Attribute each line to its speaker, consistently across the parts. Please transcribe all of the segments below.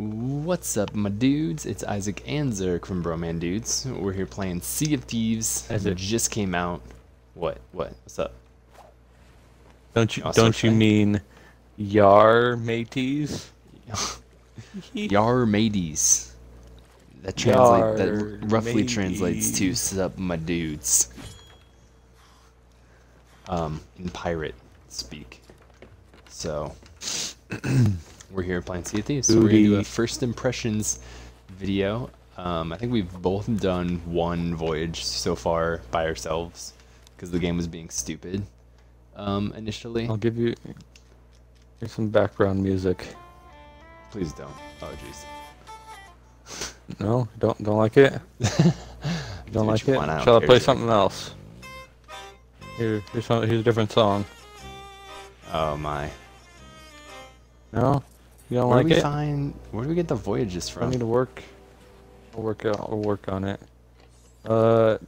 Speaker 1: What's up, my dudes? It's Isaac and Zerk from Broman Dudes. We're here playing Sea of Thieves. As it just came out. What? What? What's up?
Speaker 2: Don't you don't you mean Yar mateys?
Speaker 1: Yar mateys. That translate that roughly mateys. translates to sup my dudes. Um, in pirate speak. So we're here playing Sea of Thieves. So we're gonna do a first impressions video. Um, I think we've both done one voyage so far by ourselves because the game was being stupid um, initially.
Speaker 2: I'll give you here's some background music.
Speaker 1: Please don't. Oh jeez.
Speaker 2: No, don't don't like it. don't like it. Shall I play something else? Here, here's some, here's a different song.
Speaker 1: Oh my.
Speaker 2: No, you don't
Speaker 1: where
Speaker 2: like
Speaker 1: do we
Speaker 2: it.
Speaker 1: Find where do we get the voyages from?
Speaker 2: I need to work. I'll work out. I'll work on it. Uh,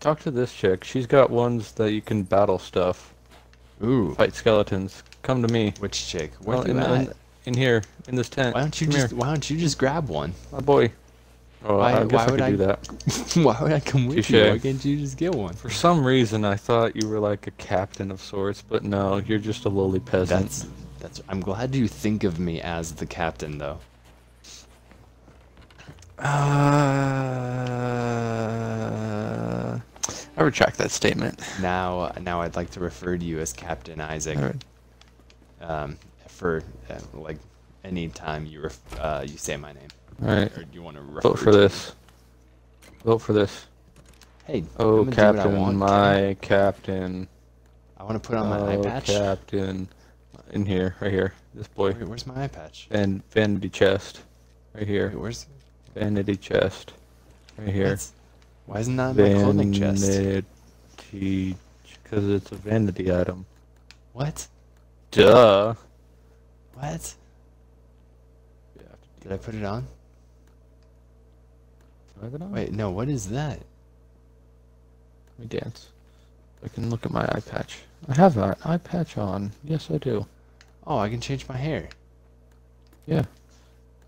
Speaker 2: talk to this chick. She's got ones that you can battle stuff.
Speaker 1: Ooh.
Speaker 2: Fight skeletons. Come to me.
Speaker 1: Which chick? Where well,
Speaker 2: in, in, in, here, in this tent.
Speaker 1: Why don't you
Speaker 2: come
Speaker 1: just
Speaker 2: here.
Speaker 1: Why don't you just grab one?
Speaker 2: My boy. Oh, why, I guess why I would I do that?
Speaker 1: why would I come with Touché. you? Why can't you just get one?
Speaker 2: For some reason, I thought you were like a captain of sorts, but no, you're just a lowly peasant.
Speaker 1: That's that's. I'm glad you think of me as the captain, though.
Speaker 2: Uh, I retract that statement.
Speaker 1: Now, now I'd like to refer to you as Captain Isaac. Right. Um, for uh, like any time you uh, you say my name.
Speaker 2: All right.
Speaker 1: Or do you want to
Speaker 2: vote for this? Vote for this.
Speaker 1: Hey.
Speaker 2: Oh, Captain, my Captain.
Speaker 1: I want to put on my
Speaker 2: oh,
Speaker 1: eye patch.
Speaker 2: Captain, in here, right here. This boy.
Speaker 1: Wait, where's my eye patch?
Speaker 2: And vanity chest, right here.
Speaker 1: Wait, where's
Speaker 2: vanity chest, right here. What's...
Speaker 1: Why isn't that vanity, my clothing chest?
Speaker 2: Vanity, because it's a vanity item.
Speaker 1: What?
Speaker 2: Duh.
Speaker 1: What? Did I put it on? Wait, no, what is that?
Speaker 2: Let me dance. I can look at my eye patch. I have an eye patch on. Yes, I do.
Speaker 1: Oh, I can change my hair.
Speaker 2: Yeah.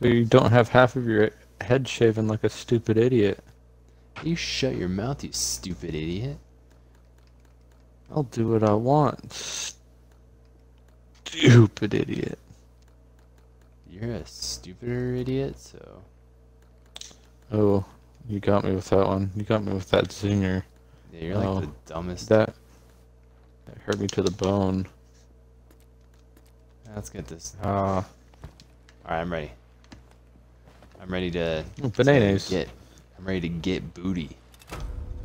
Speaker 2: So you don't have half of your head shaven like a stupid idiot.
Speaker 1: You shut your mouth, you stupid idiot.
Speaker 2: I'll do what I want. Stupid idiot.
Speaker 1: You're a stupider idiot, so...
Speaker 2: Oh, you got me with that one. You got me with that zinger.
Speaker 1: Yeah, you're oh, like the dumbest.
Speaker 2: That, that hurt me to the bone.
Speaker 1: Let's get this.
Speaker 2: Uh,
Speaker 1: Alright, I'm ready. I'm ready to,
Speaker 2: bananas.
Speaker 1: Get. I'm ready to get booty.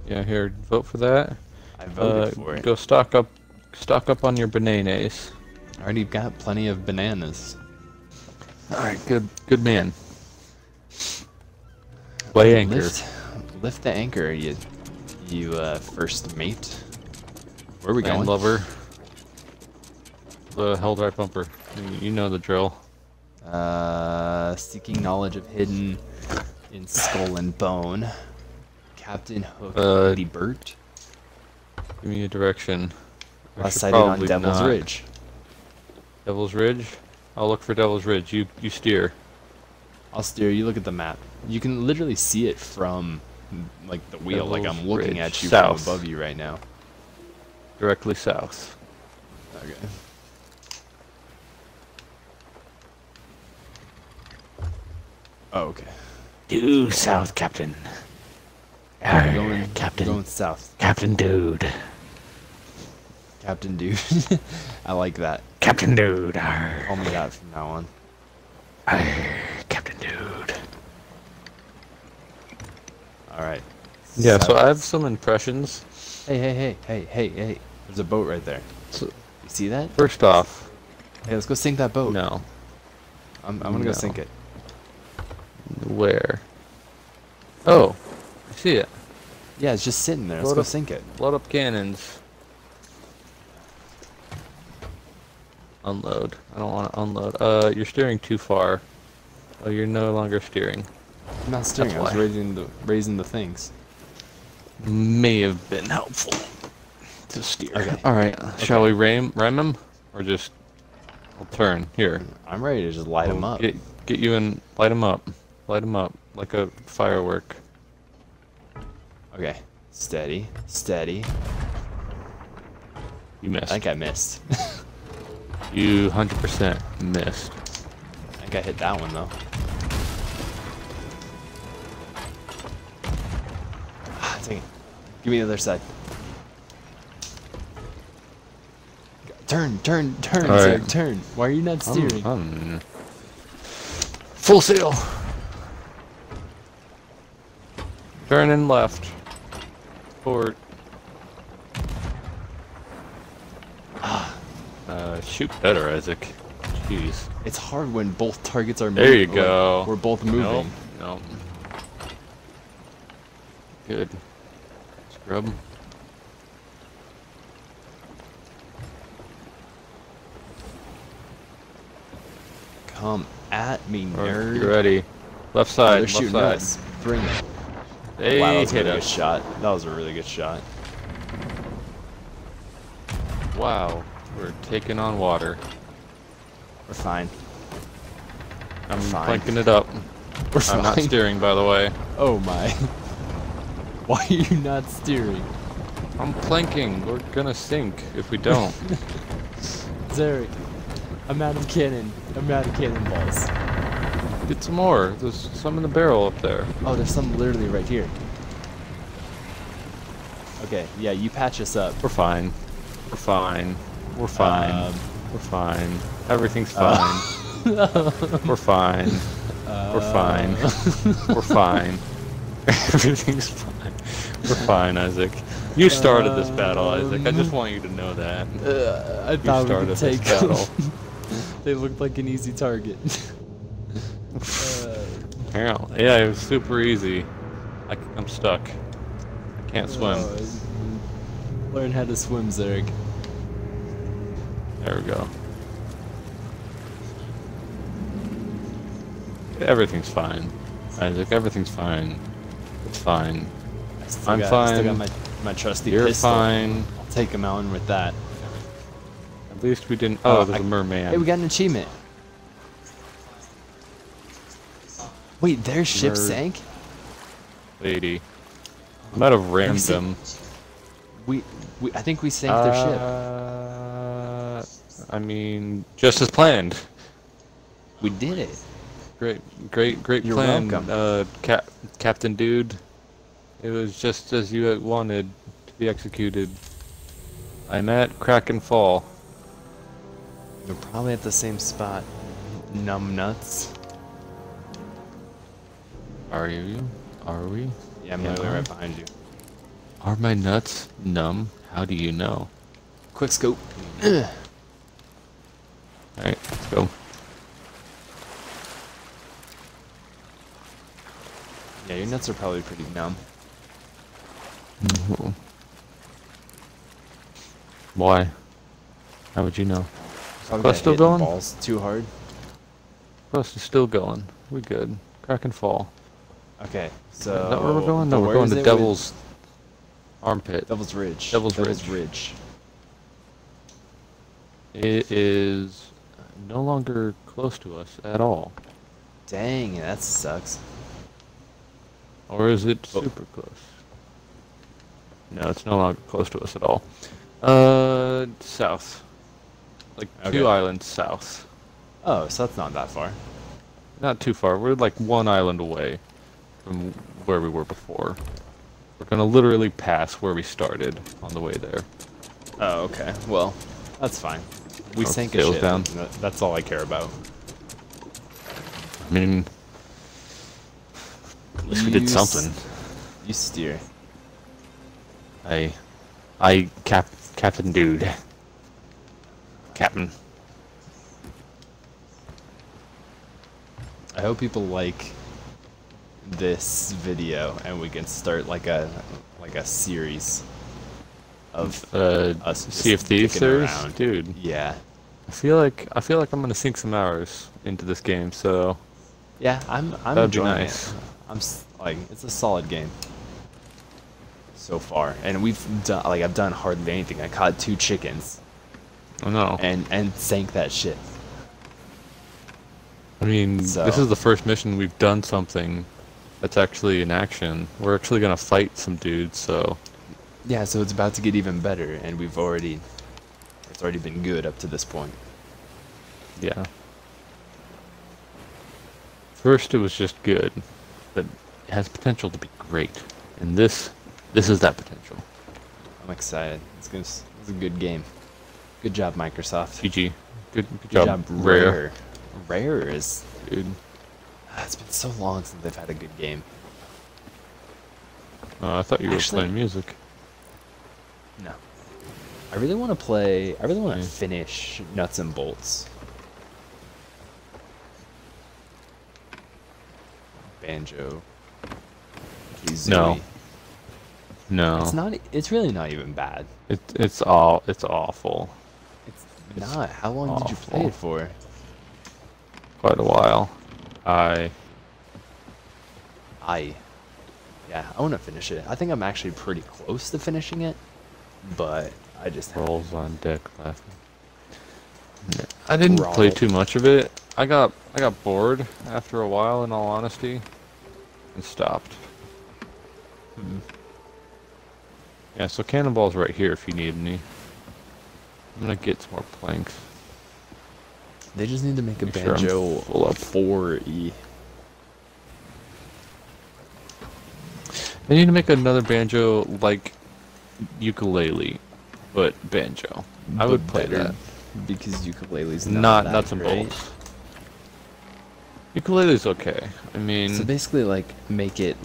Speaker 2: Yeah, here, vote for that.
Speaker 1: I voted uh, for it.
Speaker 2: Go stock up, stock up on your bananas.
Speaker 1: I already got plenty of bananas.
Speaker 2: All right, good, good man. Play anchor.
Speaker 1: Lift, lift the anchor, you, you uh, first mate. Where are we Land going?
Speaker 2: lover. The hell drive bumper. You know the drill.
Speaker 1: Uh, seeking knowledge of hidden in skull and bone. Captain Hook, uh, Lady Bert.
Speaker 2: Give me a direction.
Speaker 1: I Last sighted on Devil's not. Ridge.
Speaker 2: Devil's Ridge? I'll look for Devil's Ridge. You you steer.
Speaker 1: I'll steer. You look at the map. You can literally see it from like the wheel. Devil's like I'm looking Ridge. at you south. from above you right now.
Speaker 2: Directly south.
Speaker 1: Okay. Oh, okay.
Speaker 2: Due south, Captain.
Speaker 1: Arr, going, Captain. Going south.
Speaker 2: Captain Dude.
Speaker 1: Captain Dude. I like that.
Speaker 2: Captain Dude. Arr.
Speaker 1: Call me that from now on.
Speaker 2: Arr, Captain Dude.
Speaker 1: Alright.
Speaker 2: Yeah, so I have some impressions.
Speaker 1: Hey, hey, hey, hey, hey, hey. There's a boat right there. So, you see that?
Speaker 2: First off.
Speaker 1: Hey, let's go sink that boat.
Speaker 2: No.
Speaker 1: I'm, I'm gonna no. go sink it.
Speaker 2: Where? Oh, I see it.
Speaker 1: Yeah, it's just sitting there. Let's go
Speaker 2: up,
Speaker 1: sink it.
Speaker 2: Load up cannons. Unload. I don't want to unload. Uh, you're steering too far. Oh, you're no longer steering.
Speaker 1: I'm not steering. That's I was why. raising the raising the things.
Speaker 2: May have been helpful to steer. Okay. All right. Okay. Shall we ram ram him or just? I'll turn here.
Speaker 1: I'm ready to just light him up.
Speaker 2: Get, get you and Light them up. Light them up like a firework.
Speaker 1: Okay. Steady. Steady.
Speaker 2: You missed.
Speaker 1: I think I missed.
Speaker 2: You 100% missed.
Speaker 1: I think I hit that one though. Ah, dang it. Give me the other side. Turn, turn, turn,
Speaker 2: right.
Speaker 1: turn. Why are you not
Speaker 2: I'm-
Speaker 1: steering?
Speaker 2: I'm- Full sail. Turning left. Port. Uh, shoot better, Isaac. Jeez.
Speaker 1: It's hard when both targets are moving.
Speaker 2: There you
Speaker 1: like,
Speaker 2: go.
Speaker 1: We're both moving.
Speaker 2: Nope. Nope. Good. Scrub.
Speaker 1: Come at me,
Speaker 2: Or-
Speaker 1: nerd.
Speaker 2: You ready? Left
Speaker 1: Oh,
Speaker 2: side.
Speaker 1: they're
Speaker 2: left
Speaker 1: shooting
Speaker 2: side.
Speaker 1: us. Bring it.
Speaker 2: They
Speaker 1: wow, that was a
Speaker 2: hit
Speaker 1: really good shot. That was a really good shot.
Speaker 2: Wow. We're taking on water.
Speaker 1: We're fine.
Speaker 2: I'm
Speaker 1: Fine.
Speaker 2: planking it up.
Speaker 1: We're
Speaker 2: I'm not steering, by the way.
Speaker 1: Oh my. Why are you not steering?
Speaker 2: I'm planking. We're gonna sink if we don't.
Speaker 1: Zarek, I'm out of cannon. I'm out of cannonballs.
Speaker 2: Get some more. There's some in the barrel up there.
Speaker 1: Oh, there's some literally right here. Okay, yeah, you patch us up.
Speaker 2: We're fine. We're fine. We're fine.
Speaker 1: Um,
Speaker 2: We're fine. Everything's fine. We're fine. We're fine. We're fine. Everything's fine. We're fine, Isaac. You started this battle, Isaac. I just want you to know that.
Speaker 1: Uh, I
Speaker 2: You
Speaker 1: thought we
Speaker 2: started
Speaker 1: could
Speaker 2: this battle.
Speaker 1: they looked like an easy target. Uh,
Speaker 2: Apparently. Yeah, it was super easy. I, am stuck. I can't swim.
Speaker 1: uh, learn how to swim, Zarek.
Speaker 2: There we go. Everything's fine. Isaac, everything's fine. It's fine. I'm
Speaker 1: got, I Still
Speaker 2: fine.
Speaker 1: got my, my trusty
Speaker 2: You're
Speaker 1: pistol.
Speaker 2: fine.
Speaker 1: I'll take him out with that.
Speaker 2: At least we didn't. Oh,
Speaker 1: Oh,
Speaker 2: there's
Speaker 1: I-
Speaker 2: a merman.
Speaker 1: Hey, we got an achievement. Wait, their ship
Speaker 2: Nerd.
Speaker 1: sank?
Speaker 2: lady. I might have rammed them.
Speaker 1: We, we, I think we sank their ship.
Speaker 2: Uh, I mean, just as planned.
Speaker 1: We did it.
Speaker 2: Great, great, great
Speaker 1: You're
Speaker 2: plan,
Speaker 1: welcome.
Speaker 2: uh, Cap- Captain Dude. It was just as you wanted to be executed. I'm at Kraken Fall.
Speaker 1: We're probably at the same spot. Numb nuts.
Speaker 2: Are you? Are we?
Speaker 1: Yeah, I'm
Speaker 2: Yeah.
Speaker 1: literally right behind you.
Speaker 2: Are my nuts numb? How do you know?
Speaker 1: Quick scope.
Speaker 2: Alright, let's go.
Speaker 1: Yeah, your nuts are probably pretty numb. Mm-hmm.
Speaker 2: Why? How would you know?
Speaker 1: Probably
Speaker 2: Quest still
Speaker 1: hit in the
Speaker 2: going?
Speaker 1: Balls too hard.
Speaker 2: Quest is still going. We good. Kraken Fall.
Speaker 1: Okay, so.
Speaker 2: is that where we're going? No, we're going to
Speaker 1: it with-
Speaker 2: Devil's Armpit.
Speaker 1: Devil's Ridge.
Speaker 2: Devil's
Speaker 1: Devil's
Speaker 2: Ridge.
Speaker 1: Ridge.
Speaker 2: It is no longer close to us at all.
Speaker 1: Dang, that sucks.
Speaker 2: Or is it
Speaker 1: Oh.
Speaker 2: super close? No, it's no longer close to us at all. Uh, south. Like
Speaker 1: Okay.
Speaker 2: two islands south.
Speaker 1: Oh, so that's not that far.
Speaker 2: Not too far. We're like one island away from where we were before. We're gonna literally pass where we started on the way there.
Speaker 1: Oh, okay. Well, that's fine. We
Speaker 2: Oh,
Speaker 1: sank a ship.
Speaker 2: down.
Speaker 1: That's all I care about.
Speaker 2: I mean, at least we did something.
Speaker 1: You steer.
Speaker 2: I, I, Cap, Captain Dude. Captain.
Speaker 1: I hope people like this video and we can start like a like a series of
Speaker 2: Uh,
Speaker 1: us just
Speaker 2: Sea of Thieves series,
Speaker 1: around.
Speaker 2: dude.
Speaker 1: yeah.
Speaker 2: I feel like I feel like I'm gonna sink some hours into this game. So
Speaker 1: Yeah, I'm I'm
Speaker 2: That'd be nice.
Speaker 1: it. I'm like it's a solid game so far. And we've done like I've done hardly anything. I caught two chickens
Speaker 2: I know.
Speaker 1: and and sank that shit.
Speaker 2: I mean, this is the first mission we've done something that's actually in action. We're actually gonna fight some dudes, so
Speaker 1: Yeah, so it's about to get even better, and we've already, it's already been good up to this point.
Speaker 2: yeah. First, it was just good, but it has potential to be great, and this, this is that potential.
Speaker 1: I'm excited. It's gonna, it's a good game. Good job, Microsoft.
Speaker 2: GG. Good, good,
Speaker 1: Good
Speaker 2: job,
Speaker 1: job,
Speaker 2: Rare.
Speaker 1: Rare. Rare is.
Speaker 2: Dude.
Speaker 1: It's been so long since they've had a good game.
Speaker 2: Uh, I thought you were playing music.
Speaker 1: No. I really want to play. I really want to
Speaker 2: Yeah.
Speaker 1: finish Nuts and Bolts. Banjo.
Speaker 2: No. No,
Speaker 1: It's not. It's really not even bad.
Speaker 2: it, it's all, it's awful.
Speaker 1: It's
Speaker 2: It's
Speaker 1: not. How long did you play it for?
Speaker 2: Quite a while. I
Speaker 1: I. Yeah, I want to finish it. I think I'm actually pretty close to finishing it, but I just haven't.
Speaker 2: rolls on deck laughing. I didn't play too much of it. I got I got bored after a while, in all honesty, and stopped.
Speaker 1: Hmm.
Speaker 2: Yeah, so cannonball's right here if you need any. I'm gonna get some more planks.
Speaker 1: They just need to make a
Speaker 2: Make sure
Speaker 1: banjo
Speaker 2: full up.
Speaker 1: 4E.
Speaker 2: They need to make another banjo like ukulele, but banjo. I would play that.
Speaker 1: because ukulele's
Speaker 2: Not,
Speaker 1: not,
Speaker 2: nuts and bolts. Ukulele's okay. I mean,
Speaker 1: So basically, like make it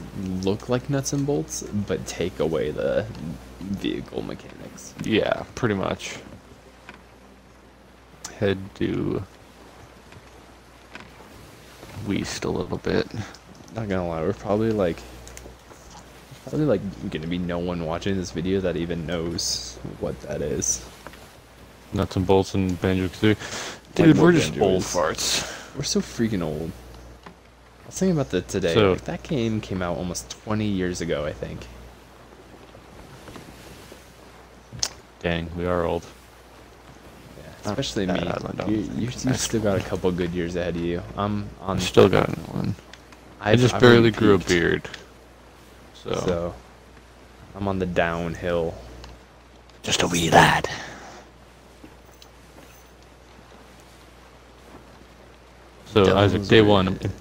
Speaker 1: look like nuts and bolts, but take away the vehicle mechanics.
Speaker 2: Yeah, pretty much. Head to Weast a little bit.
Speaker 1: Not gonna lie, we're probably like, probably like gonna be no one watching this video that even knows what that is.
Speaker 2: Nuts and bolts and banjo kazooie. Dude,
Speaker 1: what
Speaker 2: we're just
Speaker 1: banjo
Speaker 2: old
Speaker 1: is.
Speaker 2: farts.
Speaker 1: We're so freaking old. I was thinking about that today.
Speaker 2: So-
Speaker 1: like, that game came out almost 20 years ago, I think.
Speaker 2: Dang, we are old.
Speaker 1: Yeah,
Speaker 2: Not
Speaker 1: especially me. You, you, you still got a couple good years ahead of you. I'm on.
Speaker 2: I still got one. I
Speaker 1: I've-
Speaker 2: just
Speaker 1: I've
Speaker 2: barely grew a beard. So,
Speaker 1: So, I'm on the downhill.
Speaker 2: just a wee lad. So
Speaker 1: Devil's
Speaker 2: Isaac, day one,
Speaker 1: Red.
Speaker 2: im-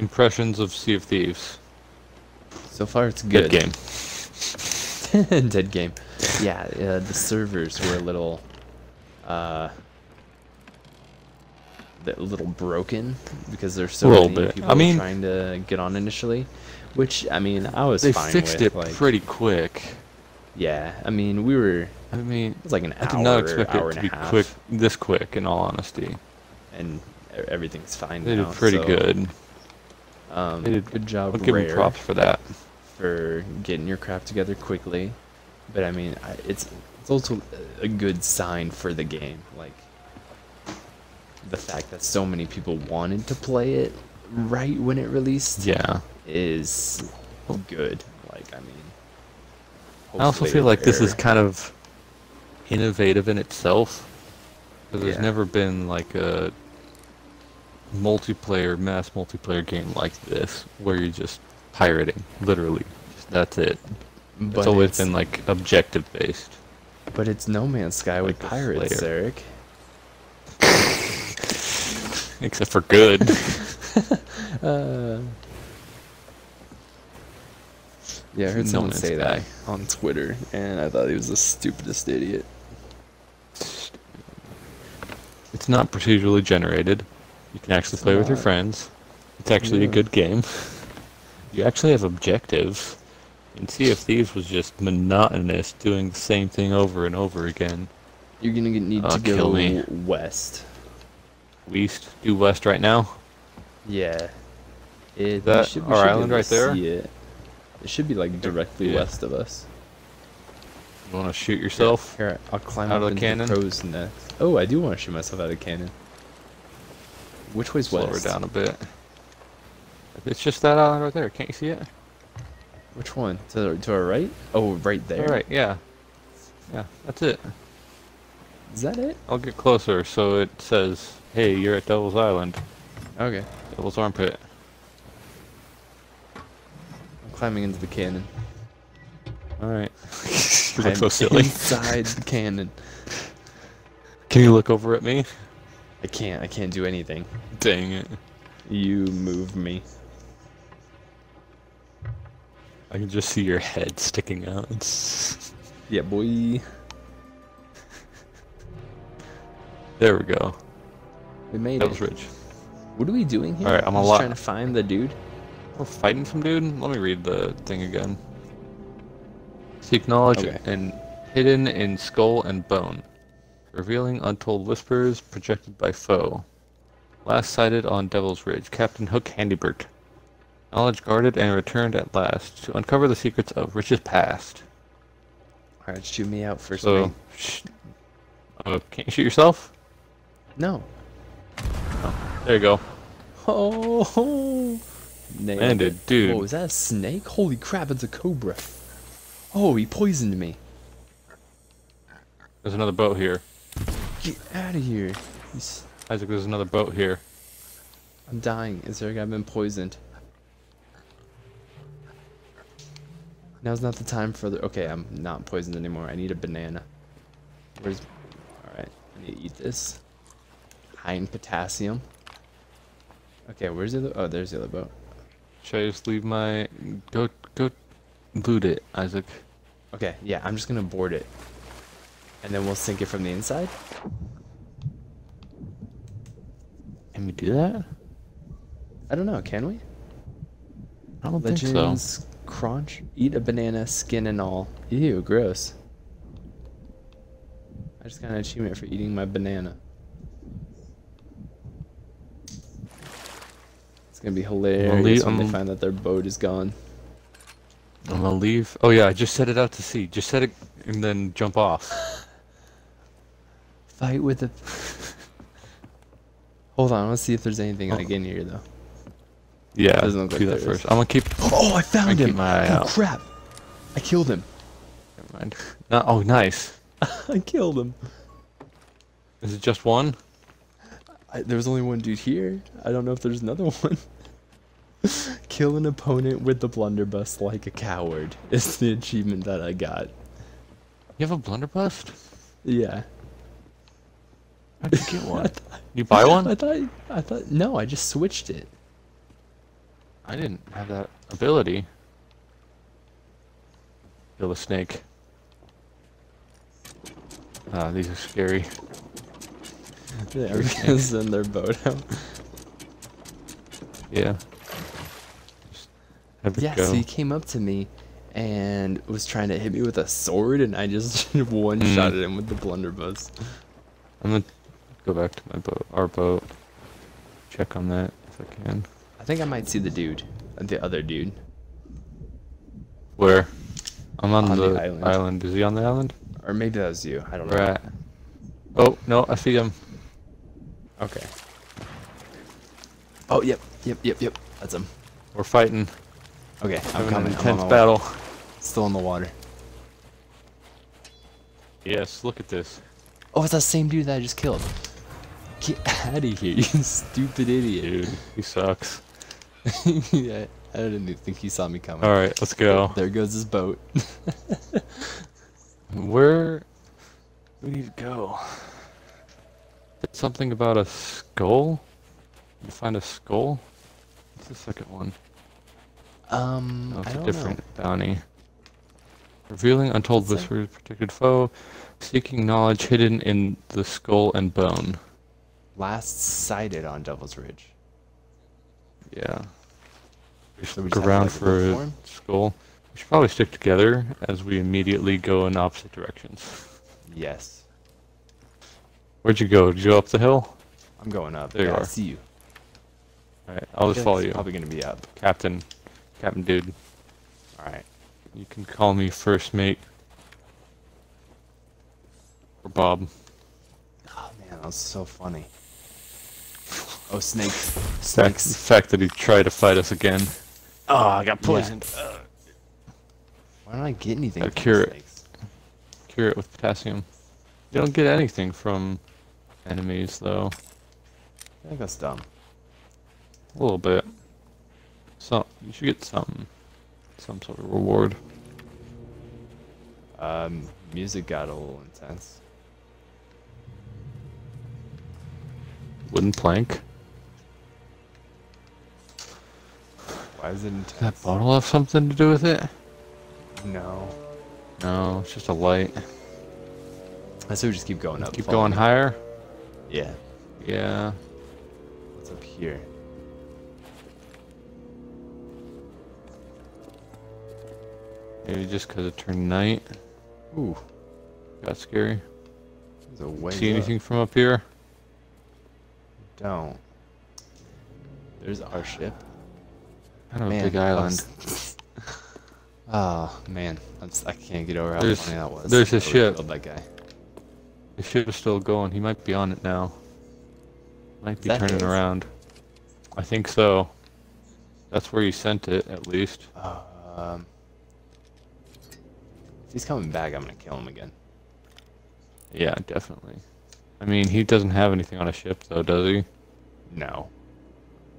Speaker 2: impressions of Sea of Thieves.
Speaker 1: So far, it's
Speaker 2: Good
Speaker 1: good.
Speaker 2: game.
Speaker 1: Dead game. Yeah, uh, the servers were a little, uh, a little broken because there's so many
Speaker 2: bit.
Speaker 1: people
Speaker 2: I mean-
Speaker 1: trying to get on initially. Which I mean, I was
Speaker 2: They
Speaker 1: fine
Speaker 2: fixed
Speaker 1: with.
Speaker 2: it
Speaker 1: like,
Speaker 2: pretty quick.
Speaker 1: Yeah, I mean, we were.
Speaker 2: I mean,
Speaker 1: was like an
Speaker 2: I
Speaker 1: hour,
Speaker 2: did not expect it to be
Speaker 1: half,
Speaker 2: quick, this quick. In all honesty,
Speaker 1: and everything's fine
Speaker 2: they
Speaker 1: now.
Speaker 2: did pretty
Speaker 1: so,
Speaker 2: good.
Speaker 1: Um,
Speaker 2: They did-
Speaker 1: good job,
Speaker 2: I'll give them props for that.
Speaker 1: for getting your crap together quickly. But I mean, I, it's it's also a good sign for the game, like the fact that so many people wanted to play it right when it released
Speaker 2: Yeah.
Speaker 1: is good. Like I mean,
Speaker 2: I also feel like this is kind of innovative in itself. 'cause there's
Speaker 1: Yeah.
Speaker 2: never been like a multiplayer, mass multiplayer game like this where you're just pirating, literally. Just, that's it.
Speaker 1: But
Speaker 2: it's always
Speaker 1: it's,
Speaker 2: been like objective based.
Speaker 1: but it's No Man's Sky with
Speaker 2: like the
Speaker 1: pirates. Eric.
Speaker 2: Except for good.
Speaker 1: Uh, yeah, I heard
Speaker 2: No
Speaker 1: someone say that on Twitter, and I thought he was the stupidest idiot.
Speaker 2: it's not procedurally generated. You can actually
Speaker 1: It's
Speaker 2: play with your friends. It's actually a good game. You actually have objectives. And Sea of Thieves was just monotonous, doing the same thing over and over again.
Speaker 1: You're gonna get- need
Speaker 2: Uh,
Speaker 1: to
Speaker 2: kill
Speaker 1: go
Speaker 2: me.
Speaker 1: west.
Speaker 2: East, due west right now.
Speaker 1: Yeah. It,
Speaker 2: That
Speaker 1: should,
Speaker 2: our
Speaker 1: be
Speaker 2: island right there?
Speaker 1: It. it should be like directly
Speaker 2: Yeah.
Speaker 1: west of us.
Speaker 2: You want to shoot yourself?
Speaker 1: Here, I'll climb
Speaker 2: Out
Speaker 1: up
Speaker 2: of the
Speaker 1: into
Speaker 2: cannon?
Speaker 1: crow's nest. Oh, I do want to shoot myself out of the cannon. Which way's
Speaker 2: Slow
Speaker 1: west?
Speaker 2: her down a bit. It's just that island right there. Can't you see it?
Speaker 1: Which one? To to our right? Oh, right there.
Speaker 2: All right, yeah. Yeah, that's it.
Speaker 1: Is that it?
Speaker 2: I'll get closer so it says, hey, you're at Devil's Island.
Speaker 1: Okay.
Speaker 2: Devil's armpit.
Speaker 1: I'm climbing into the cannon.
Speaker 2: Alright. you
Speaker 1: I'm
Speaker 2: look so silly.
Speaker 1: inside the cannon.
Speaker 2: Can you look over at me?
Speaker 1: I can't. I can't do anything.
Speaker 2: Dang it.
Speaker 1: You move me.
Speaker 2: I can just see your head sticking out. It's...
Speaker 1: Yeah, boy.
Speaker 2: There we go.
Speaker 1: We made
Speaker 2: Devil's
Speaker 1: it.
Speaker 2: Ridge.
Speaker 1: What are we doing here?
Speaker 2: Alright, I'm a
Speaker 1: Just
Speaker 2: lot-
Speaker 1: trying to find the dude.
Speaker 2: We're fighting some dude? Let me read the thing again. Seek knowledge
Speaker 1: Okay.
Speaker 2: and hidden in skull and bone. Revealing untold whispers projected by foe. Last sighted on Devil's Ridge. Captain Hook Handybird. Knowledge guarded and returned at last to uncover the secrets of Rich's past.
Speaker 1: Alright, shoot me out first.
Speaker 2: So, sh- uh, can't you shoot yourself?
Speaker 1: No.
Speaker 2: There you go.
Speaker 1: Oh, nailed
Speaker 2: Landed,
Speaker 1: it.
Speaker 2: dude.
Speaker 1: Whoa, is that a snake? Holy crap, it's a cobra. Oh, he poisoned me.
Speaker 2: There's another boat here.
Speaker 1: Get out of here. He's,
Speaker 2: Isaac, there's another boat here.
Speaker 1: I'm dying. Is there a guy been poisoned? Now's not the time for the. Okay, I'm not poisoned anymore. I need a banana. Where's. Alright, I need to eat this. High in potassium. Okay, where's the other. Oh, there's the other boat.
Speaker 2: Should I just leave my... Go, go loot it, Isaac.
Speaker 1: Okay, yeah, I'm just gonna board it. And then we'll sink it from the inside?
Speaker 2: Can we do that?
Speaker 1: I don't know, can we?
Speaker 2: I don't think so.
Speaker 1: Crunch. Eat a banana, skin and all. Ew, gross. I just got an achievement for eating my banana. It's gonna be hilarious when they find that their boat is gone.
Speaker 2: I'm gonna leave. Oh yeah, I just set it out to sea. Just set it and then jump off.
Speaker 1: Fight with the. Hold on, let's see if there's anything
Speaker 2: Oh.
Speaker 1: like in here though.
Speaker 2: Yeah,
Speaker 1: Doesn't look
Speaker 2: do
Speaker 1: like
Speaker 2: that
Speaker 1: is.
Speaker 2: first. I'm gonna keep.
Speaker 1: Oh, I found him!
Speaker 2: my
Speaker 1: oh crap! I killed him.
Speaker 2: Never mind. No, oh, nice.
Speaker 1: I killed him.
Speaker 2: Is it just one?
Speaker 1: I, there was only one dude here. I don't know if there's another one. Kill an opponent with the blunderbuss like a coward is the achievement that I got.
Speaker 2: You have a blunderbuss?
Speaker 1: Yeah.
Speaker 2: How'd you get one? you buy one?
Speaker 1: I thought. I thought. No, I just switched it.
Speaker 2: I didn't have that ability. Kill a snake. Ah, these are scary.
Speaker 1: Yeah, we're gonna send their boat out.
Speaker 2: Yeah. Just have it
Speaker 1: Yeah.
Speaker 2: go.
Speaker 1: So he came up to me and was trying to hit me with a sword, and I just one shot at him with the blunderbuss.
Speaker 2: I'm gonna go back to my boat, our boat. Check on that if I can.
Speaker 1: I think I might see the dude, the other dude.
Speaker 2: Where? I'm on,
Speaker 1: On the
Speaker 2: the,
Speaker 1: island.
Speaker 2: island. Is he on the island?
Speaker 1: Or maybe that was you. I don't know.
Speaker 2: At? Oh no, I see him.
Speaker 1: Okay. Oh, yep, yep, yep, yep. That's him.
Speaker 2: We're fighting.
Speaker 1: Okay, I'm
Speaker 2: Having an
Speaker 1: coming. I'm on
Speaker 2: intense
Speaker 1: way.
Speaker 2: battle.
Speaker 1: Still in the water.
Speaker 2: Yes, look at this.
Speaker 1: Oh, it's that same dude that I just killed. Get out of here, you stupid idiot.
Speaker 2: Dude, he sucks.
Speaker 1: yeah, I didn't even think he saw me coming.
Speaker 2: Alright, let's go.
Speaker 1: There goes his boat.
Speaker 2: Where we need to go? It's something about a skull? You find a skull? What's the second one?
Speaker 1: um,
Speaker 2: Oh, it's
Speaker 1: I
Speaker 2: a
Speaker 1: don't
Speaker 2: different bounty. Revealing untold
Speaker 1: What's that?
Speaker 2: whispers, protected foe, seeking knowledge hidden in the skull and bone.
Speaker 1: Last sighted on Devil's Ridge.
Speaker 2: Yeah. We should look
Speaker 1: just have to,
Speaker 2: around for a skull. We should probably stick together as we immediately go in opposite directions.
Speaker 1: Yes.
Speaker 2: Where'd you go? Did you go up the hill?
Speaker 1: I'm going up.
Speaker 2: There you
Speaker 1: yeah, I
Speaker 2: are.
Speaker 1: see you.
Speaker 2: Alright, I'll just follow you.
Speaker 1: Probably gonna be up.
Speaker 2: Captain. Captain dude.
Speaker 1: All right.
Speaker 2: You can call me first mate. Or Bob.
Speaker 1: Oh man, that was so funny. Oh, snakes.
Speaker 2: Fact, the fact that he tried to fight us again. Oh, I got
Speaker 1: poisoned.
Speaker 2: Ugh.
Speaker 1: Why don't I get anything
Speaker 2: Gotta cure it. Cure it with potassium. You don't get anything from enemies, though.
Speaker 1: I think that's dumb.
Speaker 2: A little bit. So you should get some, some sort of reward.
Speaker 1: Um, music got a little intense.
Speaker 2: Wooden plank.
Speaker 1: Why is it
Speaker 2: Does that bottle have something to do with it?
Speaker 1: No.
Speaker 2: No, it's just a light.
Speaker 1: I say we just keep going up.
Speaker 2: Keep going higher.
Speaker 1: Yeah.
Speaker 2: Yeah.
Speaker 1: What's up here?
Speaker 2: Maybe just because it turned night.
Speaker 1: Ooh,
Speaker 2: Got scary.
Speaker 1: there's a way.
Speaker 2: See anything from up here?
Speaker 1: Don't. There's our ship.
Speaker 2: Kind of a
Speaker 1: Man,
Speaker 2: big island.
Speaker 1: Oh man, I can't get over how
Speaker 2: There's-
Speaker 1: funny that was.
Speaker 2: there's a ship.
Speaker 1: killed That guy.
Speaker 2: The ship is still going. He might be on it now. Might be
Speaker 1: that
Speaker 2: turning
Speaker 1: his?
Speaker 2: around. I think so. That's where you sent it, at least.
Speaker 1: Um, if he's coming back, I'm gonna kill him again.
Speaker 2: Yeah, definitely. I mean, he doesn't have anything on a ship, though, does he?
Speaker 1: No.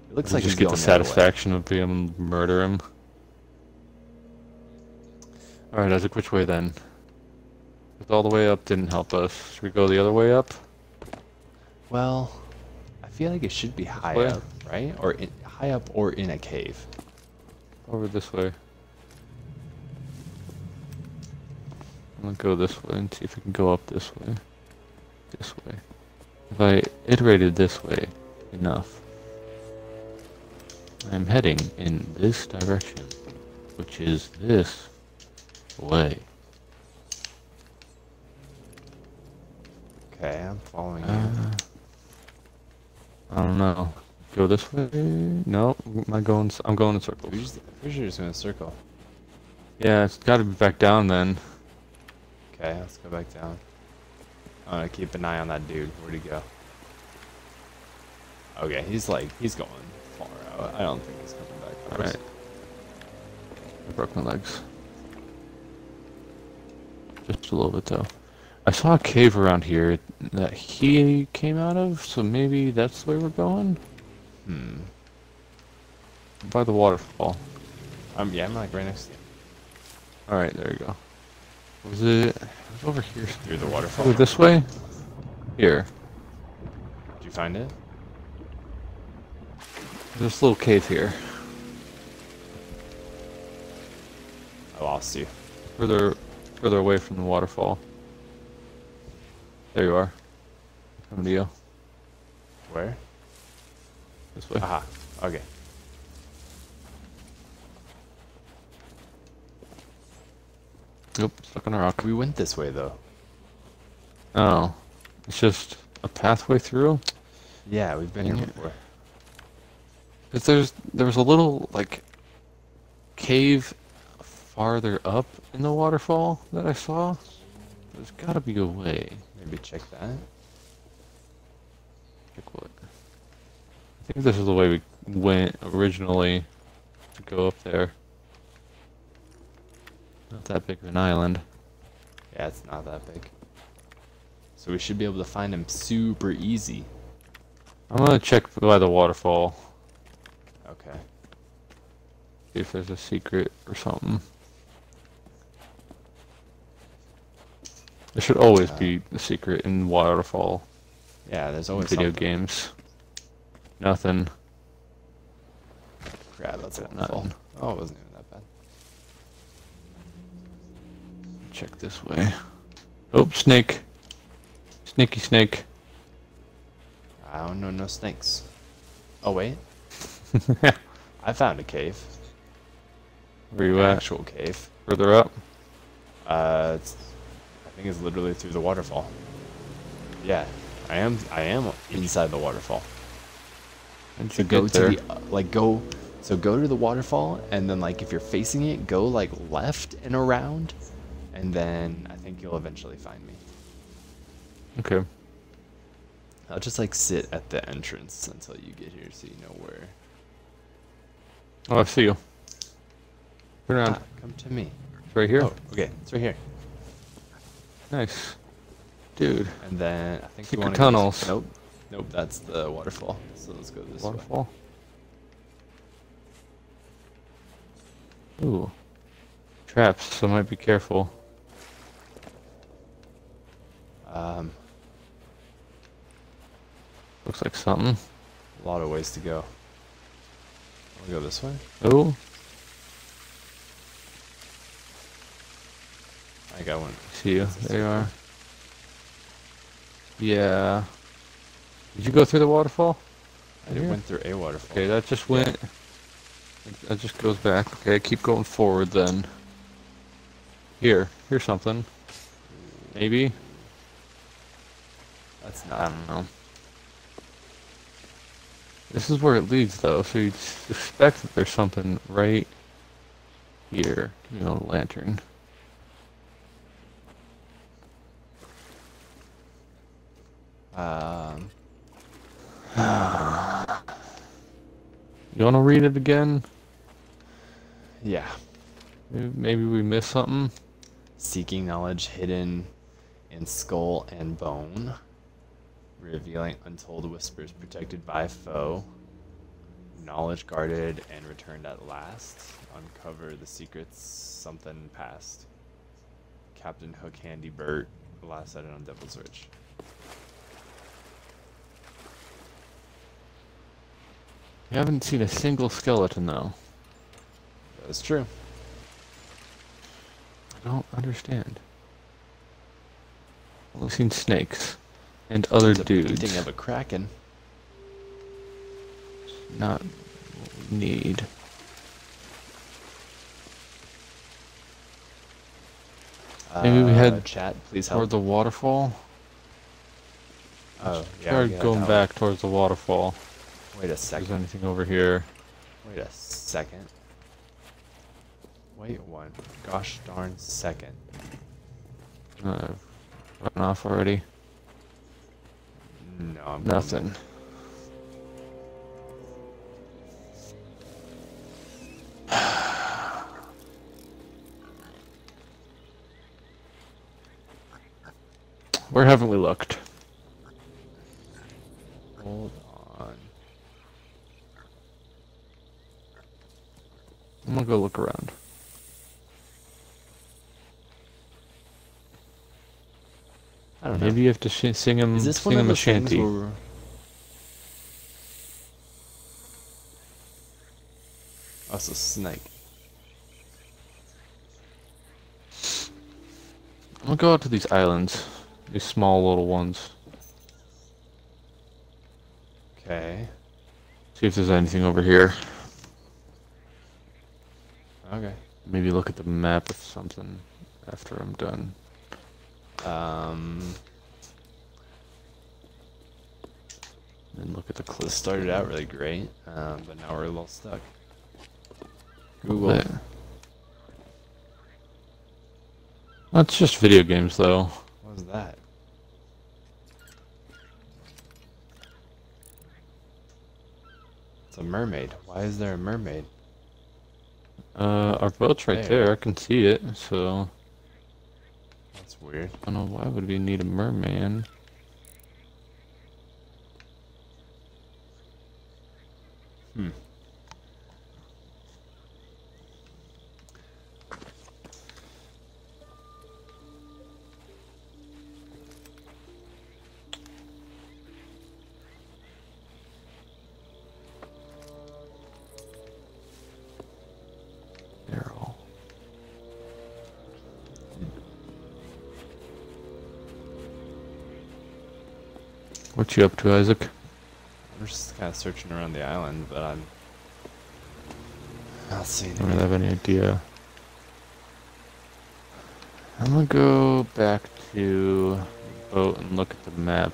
Speaker 1: It looks
Speaker 2: he
Speaker 1: like
Speaker 2: just get the
Speaker 1: going the other way.
Speaker 2: satisfaction of being able to murder him. Alright, Isaac, which way then? 'Cause all the way up didn't help us. Should we go the other way up?
Speaker 1: Well, I feel like it should be high
Speaker 2: way?
Speaker 1: up, right? Or in, high up, or in a cave.
Speaker 2: Over this way. I'm gonna go this way and see if we can go up this way. This way. If I iterated this way enough, I'm heading in this direction, which is this way.
Speaker 1: Okay, I'm following you.
Speaker 2: Uh, I don't know. Go this way? No, am I going? I'm going in circles.
Speaker 1: We're just, we're just gonna circle.
Speaker 2: Yeah, it's got to be back down then.
Speaker 1: Okay, let's go back down. I'm gonna keep an eye on that dude. Where'd he go? Okay, he's like, he's going. I don't think he's coming back.
Speaker 2: Alright. I broke my legs. Just a little bit though. I saw a cave around here that he came out of, so maybe that's the way we're going?
Speaker 1: Hmm.
Speaker 2: By the waterfall.
Speaker 1: Um, yeah, I'm like right next to you.
Speaker 2: Alright, there you go. Was it, it was over here?
Speaker 1: Through the waterfall.
Speaker 2: This way? Here.
Speaker 1: Did you find it?
Speaker 2: This little cave here.
Speaker 1: I lost you.
Speaker 2: Further, further away from the waterfall. There you are. Coming to you.
Speaker 1: Where?
Speaker 2: This way.
Speaker 1: Aha. Okay.
Speaker 2: Nope, stuck on a rock.
Speaker 1: We went this way though.
Speaker 2: Oh. It's just a pathway through?
Speaker 1: Yeah, we've been
Speaker 2: Dang
Speaker 1: here
Speaker 2: it. Cause there's there was a little like cave farther up in the waterfall that I saw. There's gotta be a way.
Speaker 1: Maybe check that.
Speaker 2: Like what? I think this is the way we went originally to go up there. Not that big of an island.
Speaker 1: Yeah, it's not that big. So we should be able to find him super easy.
Speaker 2: I'm gonna check by the waterfall. See if there's a secret or something. There should always
Speaker 1: Uh,
Speaker 2: be a secret in waterfall
Speaker 1: Yeah, there's always
Speaker 2: video
Speaker 1: something.
Speaker 2: games. Nothing.
Speaker 1: Crap, that's a
Speaker 2: Nothing.
Speaker 1: Oh, it wasn't even that bad.
Speaker 2: Check this way. Oh, snake. Snaky snake.
Speaker 1: I don't know no snakes. Oh wait, I found a cave.
Speaker 2: Where you at?
Speaker 1: actual cave.
Speaker 2: Further up?
Speaker 1: Uh, it's, I think it's literally through the waterfall. Yeah, I am. I am inside the waterfall.
Speaker 2: How'd
Speaker 1: So go
Speaker 2: get
Speaker 1: to the uh, like go. So go to the waterfall, and then like if you're facing it, go like left and around, and then I think you'll eventually find me.
Speaker 2: Okay.
Speaker 1: I'll just like sit at the entrance until you get here, so you know where.
Speaker 2: Oh, I see you. Turn around.
Speaker 1: Ah, come to me.
Speaker 2: It's right here?
Speaker 1: Oh, okay. It's right here.
Speaker 2: Nice. Dude.
Speaker 1: And then I think
Speaker 2: Secret
Speaker 1: you want
Speaker 2: tunnels.
Speaker 1: Nope. Nope, that's the waterfall. So let's go this waterfall. way.
Speaker 2: Waterfall. Ooh. Traps, so I might be careful.
Speaker 1: Um
Speaker 2: Looks like something.
Speaker 1: A lot of ways to go. I'll go this way.
Speaker 2: Oh.
Speaker 1: I got one.
Speaker 2: See you. There you are. Yeah. Did you go through the waterfall?
Speaker 1: I did,
Speaker 2: yeah.
Speaker 1: went through a waterfall.
Speaker 2: Okay, that just went. That just goes back. Okay, keep going forward then. Here, here's something. Maybe.
Speaker 1: That's not...
Speaker 2: I don't know. This is where it leads though, so you'd suspect that there's something right here. You know, lantern.
Speaker 1: Um,
Speaker 2: You wanna read it again?
Speaker 1: yeah.
Speaker 2: Maybe maybe we missed something.
Speaker 1: Seeking knowledge hidden in skull and bone. Revealing untold whispers protected by foe. Knowledge guarded and returned at last. Uncover the secrets something past. Captain Hook Handy Bert. Last sighted on Devil's Ridge.
Speaker 2: You haven't seen a single skeleton though.
Speaker 1: That's true.
Speaker 2: I don't understand. Only seen snakes and other
Speaker 1: There's a
Speaker 2: dudes.
Speaker 1: painting of a kraken.
Speaker 2: Not what we need. Maybe we
Speaker 1: Uh,
Speaker 2: head
Speaker 1: chat. Please help.
Speaker 2: Toward the waterfall.
Speaker 1: oh, yeah. We
Speaker 2: going back towards the waterfall.
Speaker 1: Wait a
Speaker 2: Is
Speaker 1: second.
Speaker 2: there anything over here?
Speaker 1: Wait a second. Wait one gosh darn second.
Speaker 2: Uh, run off already.
Speaker 1: No, I'm
Speaker 2: Nothing. Where haven't we looked?
Speaker 1: Hold on.
Speaker 2: I'm gonna go look around.
Speaker 1: I don't know.
Speaker 2: Maybe you have to sing him,
Speaker 1: Is this
Speaker 2: sing
Speaker 1: one of
Speaker 2: him a shanty.
Speaker 1: a snake.
Speaker 2: Gonna go out to these islands, these small little ones.
Speaker 1: Okay.
Speaker 2: See if there's anything over here.
Speaker 1: Okay.
Speaker 2: Maybe look at the map of something after I'm done.
Speaker 1: Um,
Speaker 2: And look at the cliff.
Speaker 1: started out really great, um, but now we're a little stuck. Google.
Speaker 2: That's just video games, though.
Speaker 1: What was that? It's a mermaid. Why is there a mermaid?
Speaker 2: Uh, our boat's right
Speaker 1: There.
Speaker 2: there. I can see it. So
Speaker 1: That's weird.
Speaker 2: I don't know why would we need a merman. What you up to, Isaac?
Speaker 1: I'm just kind of searching around the island, but I'm not seeing
Speaker 2: I don't have any idea. I'm gonna go back to the boat and look at the map.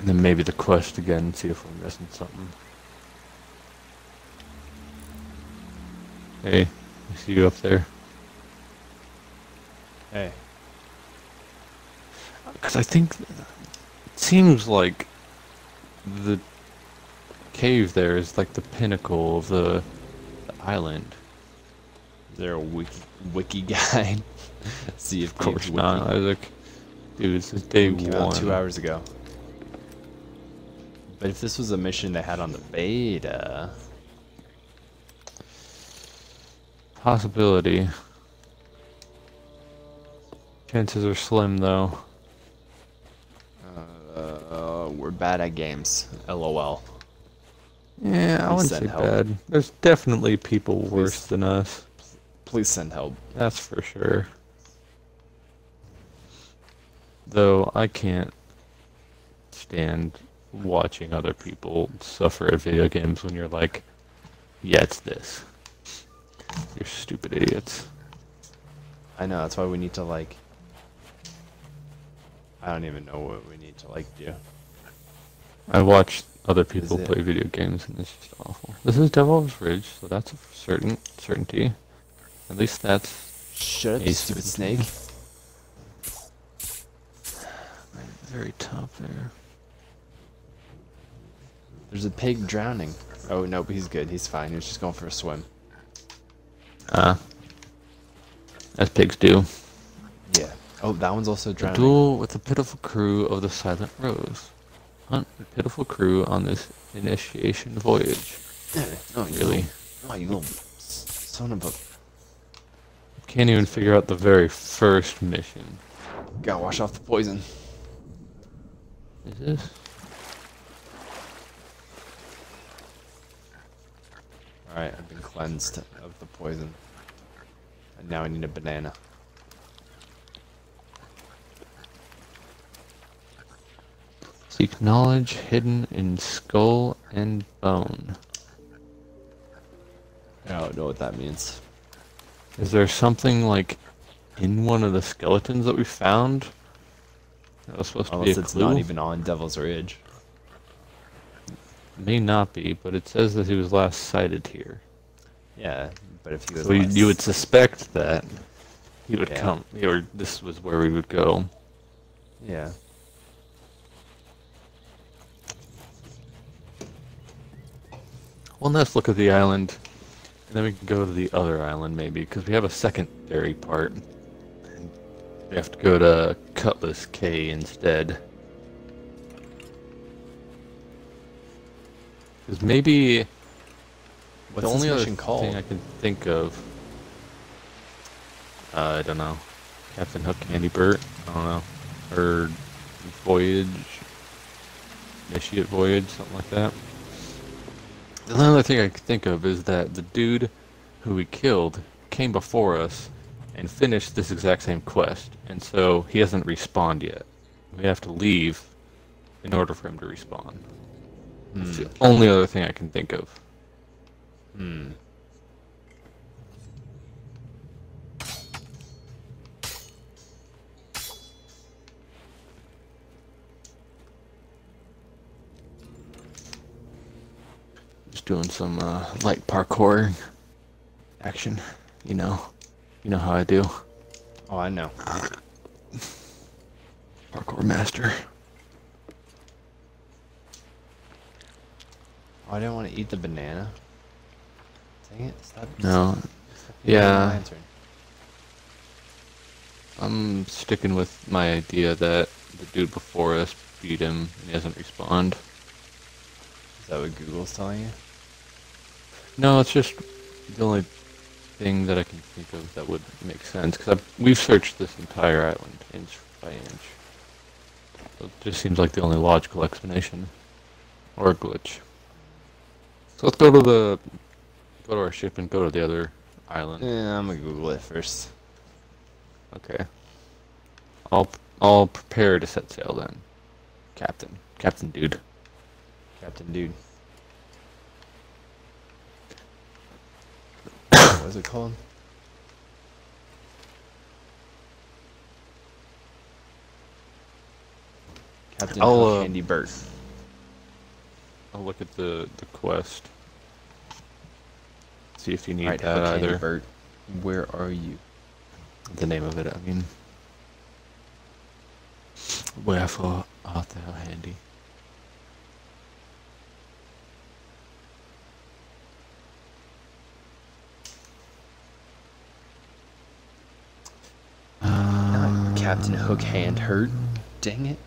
Speaker 2: And then maybe the quest again and see if we're missing something. Hey, I see you up there.
Speaker 1: Hey, uh,
Speaker 2: Because I think it seems like the cave there is like the pinnacle of the, the island.
Speaker 1: is there a wiki, wiki guide? See if
Speaker 2: Of course not, Isaac. Dude, this is day
Speaker 1: came
Speaker 2: one.
Speaker 1: out two hours ago. But if this was a mission they had on the beta,
Speaker 2: Possibility. Chances are slim, though.
Speaker 1: Uh, we're bad at games. LOL.
Speaker 2: Yeah, I wouldn't say
Speaker 1: help.
Speaker 2: bad. There's definitely people worse than us.
Speaker 1: Please send help.
Speaker 2: That's for sure. Though I can't stand watching other people suffer at video games when you're like, yeah, it's this. You're stupid idiots.
Speaker 1: I know, that's why we need to, like... I don't even know what we need to, like, do.
Speaker 2: I watch other people play video games and it's just awful. This is Devil's Ridge, so that's a certain certainty. At least that's
Speaker 1: Shut up, stupid snake.
Speaker 2: very top there.
Speaker 1: There's a pig drowning. Oh, no, but he's good. He's fine. He was just going for a swim.
Speaker 2: Ah. as pigs do.
Speaker 1: Yeah. Oh, that one's also drowning.
Speaker 2: A
Speaker 1: drowning.
Speaker 2: duel with the pitiful crew of the Silent Rose. Hunt the pitiful crew on this initiation voyage.
Speaker 1: oh, you
Speaker 2: Really?
Speaker 1: Oh, you little son of a...
Speaker 2: Can't even figure out the very first mission.
Speaker 1: Gotta wash off the poison.
Speaker 2: Is this?
Speaker 1: Alright, I've been cleansed of the poison. And now I need a banana.
Speaker 2: Seek knowledge hidden in skull and bone.
Speaker 1: I don't know what that means.
Speaker 2: Is there something like in one of the skeletons that we found? That was supposed to be a
Speaker 1: it's
Speaker 2: clue.
Speaker 1: not even on Devil's Ridge.
Speaker 2: May not be, but it says that he was last sighted here.
Speaker 1: Yeah, but if he was
Speaker 2: So you, you would suspect that he would
Speaker 1: Yeah.
Speaker 2: come, or this was where we would go.
Speaker 1: Yeah.
Speaker 2: Well, let's look at the island, and then we can go to the other island maybe, because we have a secondary part. And we have to go to Cutlass Cay instead. Because maybe
Speaker 1: What's
Speaker 2: the only other
Speaker 1: called?
Speaker 2: thing I can think of, uh, I don't know, Captain Hook Candy Burt, I don't know, or Voyage, Initiate Voyage, something like that. The only other thing I can think of is that the dude who we killed came before us and finished this exact same quest, and so he hasn't respawned yet. We have to leave in order for him to respawn. It's the only other thing I can think of.
Speaker 1: Hmm.
Speaker 2: Just doing some uh, light parkour action. You know, you know how I do.
Speaker 1: Oh, I know.
Speaker 2: Parkour master.
Speaker 1: Oh, I didn't want to eat the banana. Dang it! Stop.
Speaker 2: No,
Speaker 1: stop
Speaker 2: yeah. I'm sticking with my idea that the dude before us beat him and he hasn't respawned.
Speaker 1: Is that what Google's telling you?
Speaker 2: No, it's just the only thing that I can think of that would make sense because we've searched this entire island inch by inch. So it just seems like the only logical explanation, or a glitch. So let's go to the go to our ship and go to the other island.
Speaker 1: Yeah, I'm gonna Google it first.
Speaker 2: Okay. I'll I'll prepare to set sail then, Captain. Captain, dude.
Speaker 1: Captain Dude. What is it called? Captain
Speaker 2: I'll, uh,
Speaker 1: Candy Burt.
Speaker 2: I'll look at the the quest. See if you need
Speaker 1: Alright,
Speaker 2: that either.
Speaker 1: Burt. Where are you?
Speaker 2: The name of it, I mean. Wherefore art thou handy?
Speaker 1: Captain Hook hand hurt. Dang it.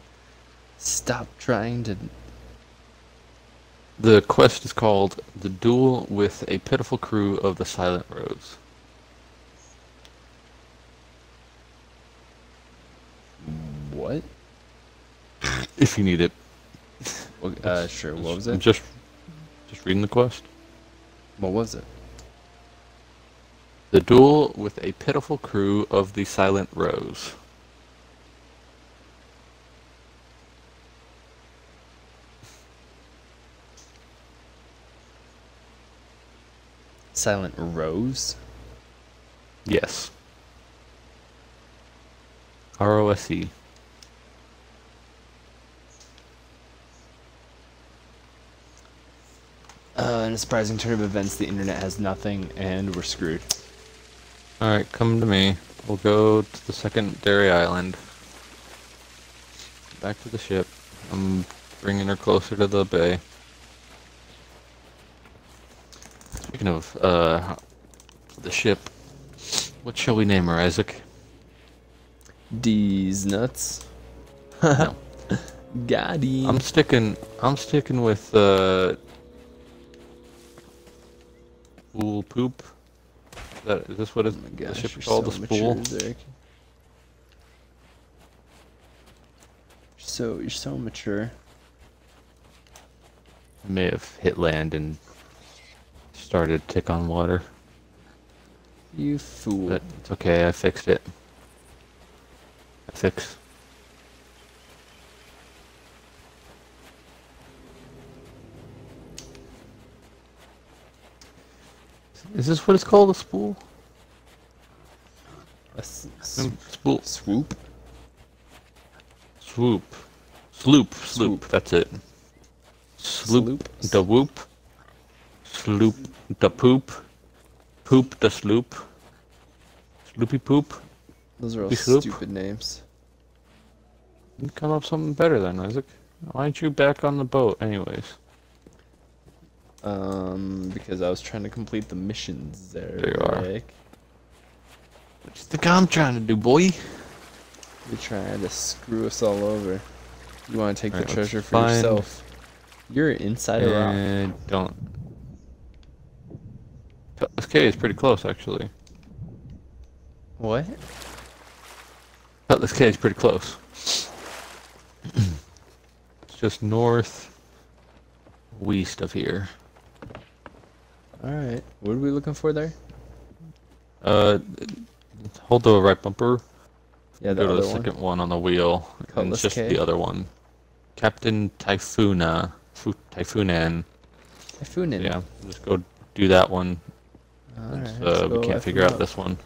Speaker 1: Stop trying to.
Speaker 2: The quest is called The Duel with a Pitiful Crew of the Silent Rose.
Speaker 1: What?
Speaker 2: If you need it.
Speaker 1: Uh, sure, what was it?
Speaker 2: Just, just reading the quest.
Speaker 1: What was it?
Speaker 2: The Duel with a Pitiful Crew of the Silent Rose.
Speaker 1: Silent Rose.
Speaker 2: Yes. R O S E.
Speaker 1: Uh, in a surprising turn of events, the internet has nothing, and we're screwed.
Speaker 2: Alright, come to me. We'll go to the secondary island. Back to the ship. I'm bringing her closer to the bay. Speaking of, uh, the ship, what shall we name her, Isaac?
Speaker 1: D's nuts.
Speaker 2: No.
Speaker 1: Got him.
Speaker 2: I'm sticking, I'm sticking with, uh, Spool Poop. Is, that, is this what is
Speaker 1: Oh my
Speaker 2: the ship called?
Speaker 1: so
Speaker 2: the Spool?
Speaker 1: mature, So you're so mature.
Speaker 2: may have hit land and started to tick on water.
Speaker 1: You fool.
Speaker 2: But it's okay, I fixed it. I fix. Is this what it's called, a spool?
Speaker 1: A s-
Speaker 2: Mm, Spool.
Speaker 1: swoop.
Speaker 2: Swoop. Sloop. Sloop.
Speaker 1: Swoop.
Speaker 2: That's it. Sloop.
Speaker 1: Sloop.
Speaker 2: The whoop. Sloop. The poop. Poop the sloop. Sloopy poop.
Speaker 1: Those are all
Speaker 2: sloop.
Speaker 1: stupid names.
Speaker 2: You Come up with something better then, Isaac. Why aren't you back on the boat, anyways?
Speaker 1: Um, because I was trying to complete the missions there.
Speaker 2: There you are.
Speaker 1: Rick.
Speaker 2: What you think I'm trying to do, boy?
Speaker 1: You're trying to screw us all over. You want to take
Speaker 2: Alright,
Speaker 1: the
Speaker 2: let's
Speaker 1: treasure for
Speaker 2: find-
Speaker 1: yourself. You're inside a rock.
Speaker 2: Don't. Cay is pretty close, actually.
Speaker 1: What?
Speaker 2: Cutlass Cay is pretty close. it's just north west of here.
Speaker 1: Alright. What are we looking for there?
Speaker 2: Uh, hold the right bumper.
Speaker 1: Yeah, the
Speaker 2: Go to the
Speaker 1: one.
Speaker 2: second one on the wheel. and
Speaker 1: Cutlass
Speaker 2: it's just
Speaker 1: K?
Speaker 2: the other one. Captain Typhoona. Typhoonan.
Speaker 1: Typhoonin.
Speaker 2: Yeah, just go do that one. Since, uh, we can't figure out
Speaker 1: up.
Speaker 2: this one.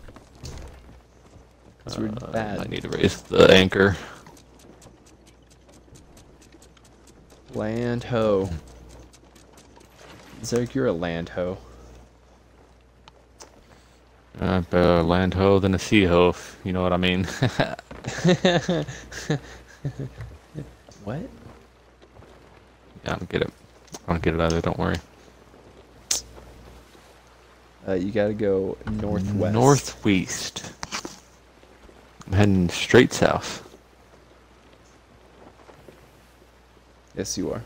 Speaker 2: Uh,
Speaker 1: bad.
Speaker 2: I need to raise the anchor.
Speaker 1: Land ho. Zerg, you're a land ho.
Speaker 2: Uh, better land ho than a sea ho, if you know what I mean.
Speaker 1: What?
Speaker 2: yeah, I don't get it. I don't get it either, don't worry.
Speaker 1: Uh, you gotta go northwest.
Speaker 2: Northwest. I'm heading straight south.
Speaker 1: Yes, you are.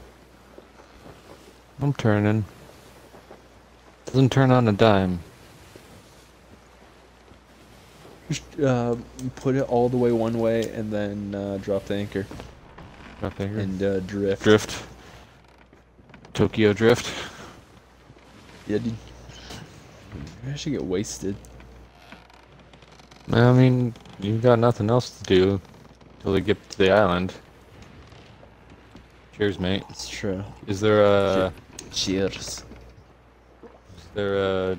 Speaker 2: I'm turning. Doesn't turn on a dime.
Speaker 1: Just uh, put it all the way one way and then uh, drop the anchor
Speaker 2: Drop the anchor.
Speaker 1: and uh, drift.
Speaker 2: Drift. Tokyo Drift.
Speaker 1: Yeah, dude. I should get wasted.
Speaker 2: I mean, you got nothing else to do till we get to the island. Cheers, mate.
Speaker 1: It's true.
Speaker 2: Is there a?
Speaker 1: Cheers.
Speaker 2: Is there a?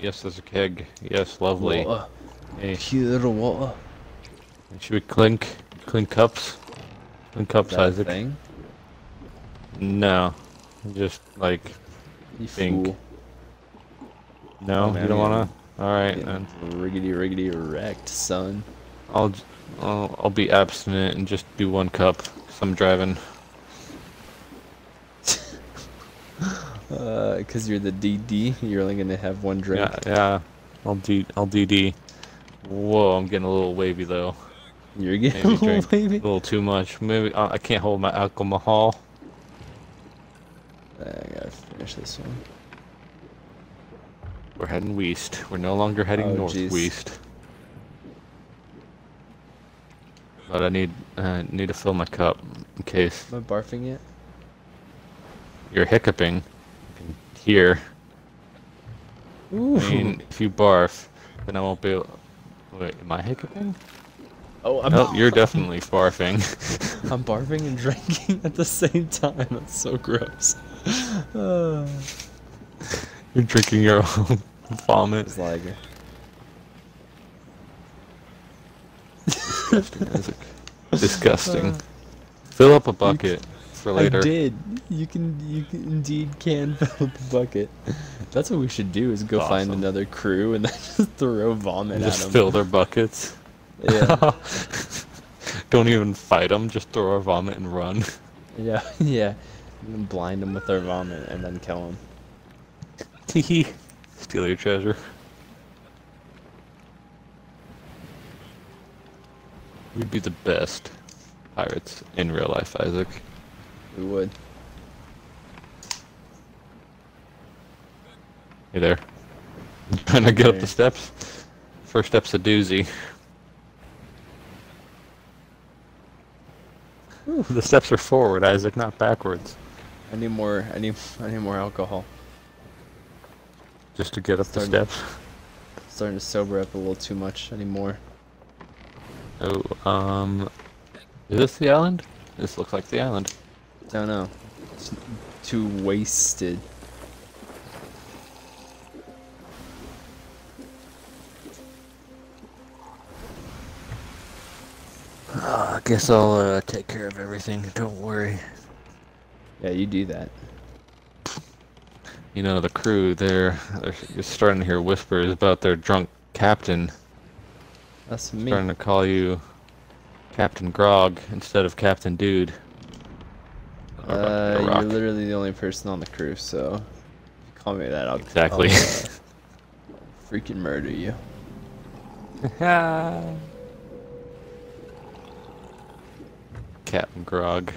Speaker 2: Yes, there's a keg. Yes, lovely.
Speaker 1: Water.
Speaker 2: Hey,
Speaker 1: Pure water.
Speaker 2: should we clink, clink cups? Clink cups,
Speaker 1: Is that a
Speaker 2: Isaac.
Speaker 1: thing?
Speaker 2: No, just like
Speaker 1: You
Speaker 2: Think.
Speaker 1: fool.
Speaker 2: No.
Speaker 1: Oh, man,
Speaker 2: you don't wanna. All right, then.
Speaker 1: riggedy riggedy wrecked, son.
Speaker 2: I'll, I'll I'll be abstinent and just do one cup. Cause I'm driving.
Speaker 1: Uh, cause you're the DD, you're only gonna have one drink.
Speaker 2: Yeah, yeah. I'll d I'll DD. Whoa, I'm getting a little wavy though.
Speaker 1: You're getting
Speaker 2: Maybe
Speaker 1: a little
Speaker 2: drink a little too much. Maybe uh, I can't hold my alcohol.
Speaker 1: I gotta finish this one.
Speaker 2: We're heading west. We're no longer heading
Speaker 1: Oh,
Speaker 2: northwest. But I need uh, need to fill my cup in case
Speaker 1: Am I barfing yet?
Speaker 2: you're hiccuping. I can hear.
Speaker 1: Ooh.
Speaker 2: I mean, if you barf, then I won't be able. Wait, am I hiccuping?
Speaker 1: oh, I'm,
Speaker 2: No, you're definitely barfing.
Speaker 1: I'm barfing and drinking at the same time. That's so gross. Uh,
Speaker 2: you're drinking your own vomit.
Speaker 1: it's like
Speaker 2: Disgusting. Isaac. Disgusting. Fill up a bucket for later.
Speaker 1: I did. You can, you can indeed can fill up the bucket. That's what we should do. Is go find another crew and then just throw vomit
Speaker 2: And
Speaker 1: at
Speaker 2: just
Speaker 1: them.
Speaker 2: fill their buckets.
Speaker 1: Yeah,
Speaker 2: Don't even fight them. Just throw our vomit and run.
Speaker 1: yeah, yeah. And blind them with their vomit and then kill them.
Speaker 2: Steal your treasure. We'd be the best pirates in real life, Isaac.
Speaker 1: We would.
Speaker 2: Hey there. Trying to get up the steps. First step's a doozy. The steps are forward, Isaac, not backwards.
Speaker 1: I need more. I need. I need more alcohol.
Speaker 2: Just to get up the
Speaker 1: Starting-
Speaker 2: steps.
Speaker 1: Starting to sober up a little too much. anymore.
Speaker 2: Oh, um, is this the island? This looks like the island.
Speaker 1: Don't know. It's too wasted.
Speaker 2: I guess I'll uh, take care of everything. Don't worry.
Speaker 1: Yeah, you do that.
Speaker 2: You know the crew. They're they're starting to hear whispers about their drunk captain.
Speaker 1: That's me.
Speaker 2: Starting to call you Captain Grog instead of Captain Dude. Or
Speaker 1: Uh,
Speaker 2: or
Speaker 1: you're literally the only person on the crew, so if you call me that, I'll,
Speaker 2: Exactly.
Speaker 1: I'll, uh, freaking murder you.
Speaker 2: Captain Grog.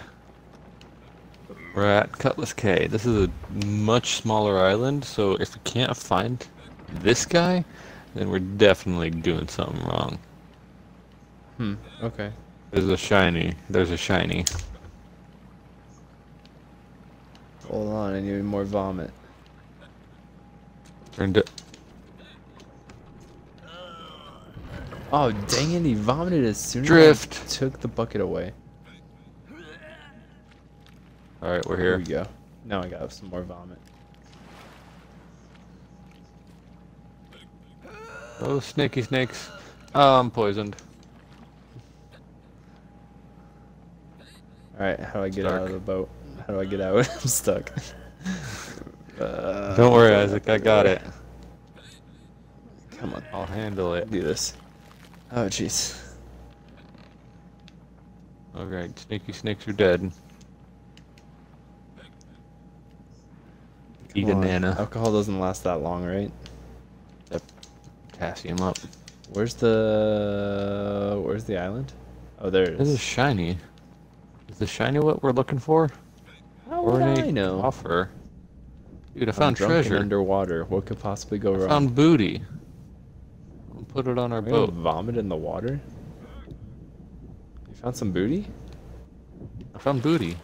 Speaker 2: We're at Cutlass Cay. This is a much smaller island, so if we can't find this guy, then we're definitely doing something wrong.
Speaker 1: Hmm. Okay.
Speaker 2: There's a shiny. There's a shiny.
Speaker 1: Hold on, I need more vomit.
Speaker 2: Turned it.
Speaker 1: Oh dang it! He vomited as soon as
Speaker 2: Drift.
Speaker 1: I took the bucket away.
Speaker 2: All right, we're
Speaker 1: Here
Speaker 2: here.
Speaker 1: we go. Now I got some more vomit.
Speaker 2: Oh, snaky snakes. Oh, I'm poisoned.
Speaker 1: All right, how do I get
Speaker 2: It's
Speaker 1: out of the boat? How do I get out? I'm stuck. Uh,
Speaker 2: Don't worry, Isaac. I got it.
Speaker 1: Come on,
Speaker 2: I'll handle it.
Speaker 1: do this. Oh jeez.
Speaker 2: All right, snaky snakes are dead. Eat a
Speaker 1: on.
Speaker 2: nana.
Speaker 1: Alcohol doesn't last that long, right? Yep.
Speaker 2: Potassium up.
Speaker 1: Where's the Where's the island? Oh, there it
Speaker 2: This is
Speaker 1: is.
Speaker 2: shiny. Is the shiny what we're looking for?
Speaker 1: How would I
Speaker 2: Ornate
Speaker 1: know?
Speaker 2: Offer. Dude, I found treasure.
Speaker 1: underwater. What could possibly go
Speaker 2: I
Speaker 1: wrong?
Speaker 2: found booty. We'll put it on our boat.
Speaker 1: vomit in the water? You found some booty?
Speaker 2: I found booty.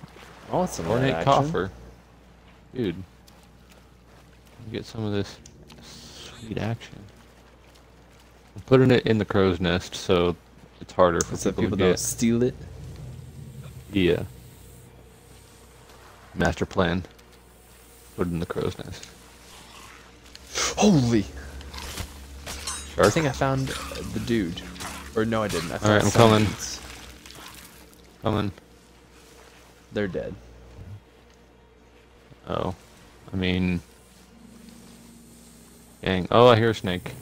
Speaker 1: I want some
Speaker 2: Ornate coffer. Dude. Get some of this sweet action. I'm putting it in the crow's nest so it's harder for
Speaker 1: So
Speaker 2: people,
Speaker 1: people
Speaker 2: to get.
Speaker 1: steal it.
Speaker 2: Yeah. Master plan. Put it in the crow's nest.
Speaker 1: Holy! I think I found the dude. Or no, I didn't. I found
Speaker 2: Alright, I'm coming. Coming.
Speaker 1: They're dead.
Speaker 2: Oh. I mean. Dang. Oh, I hear a snake.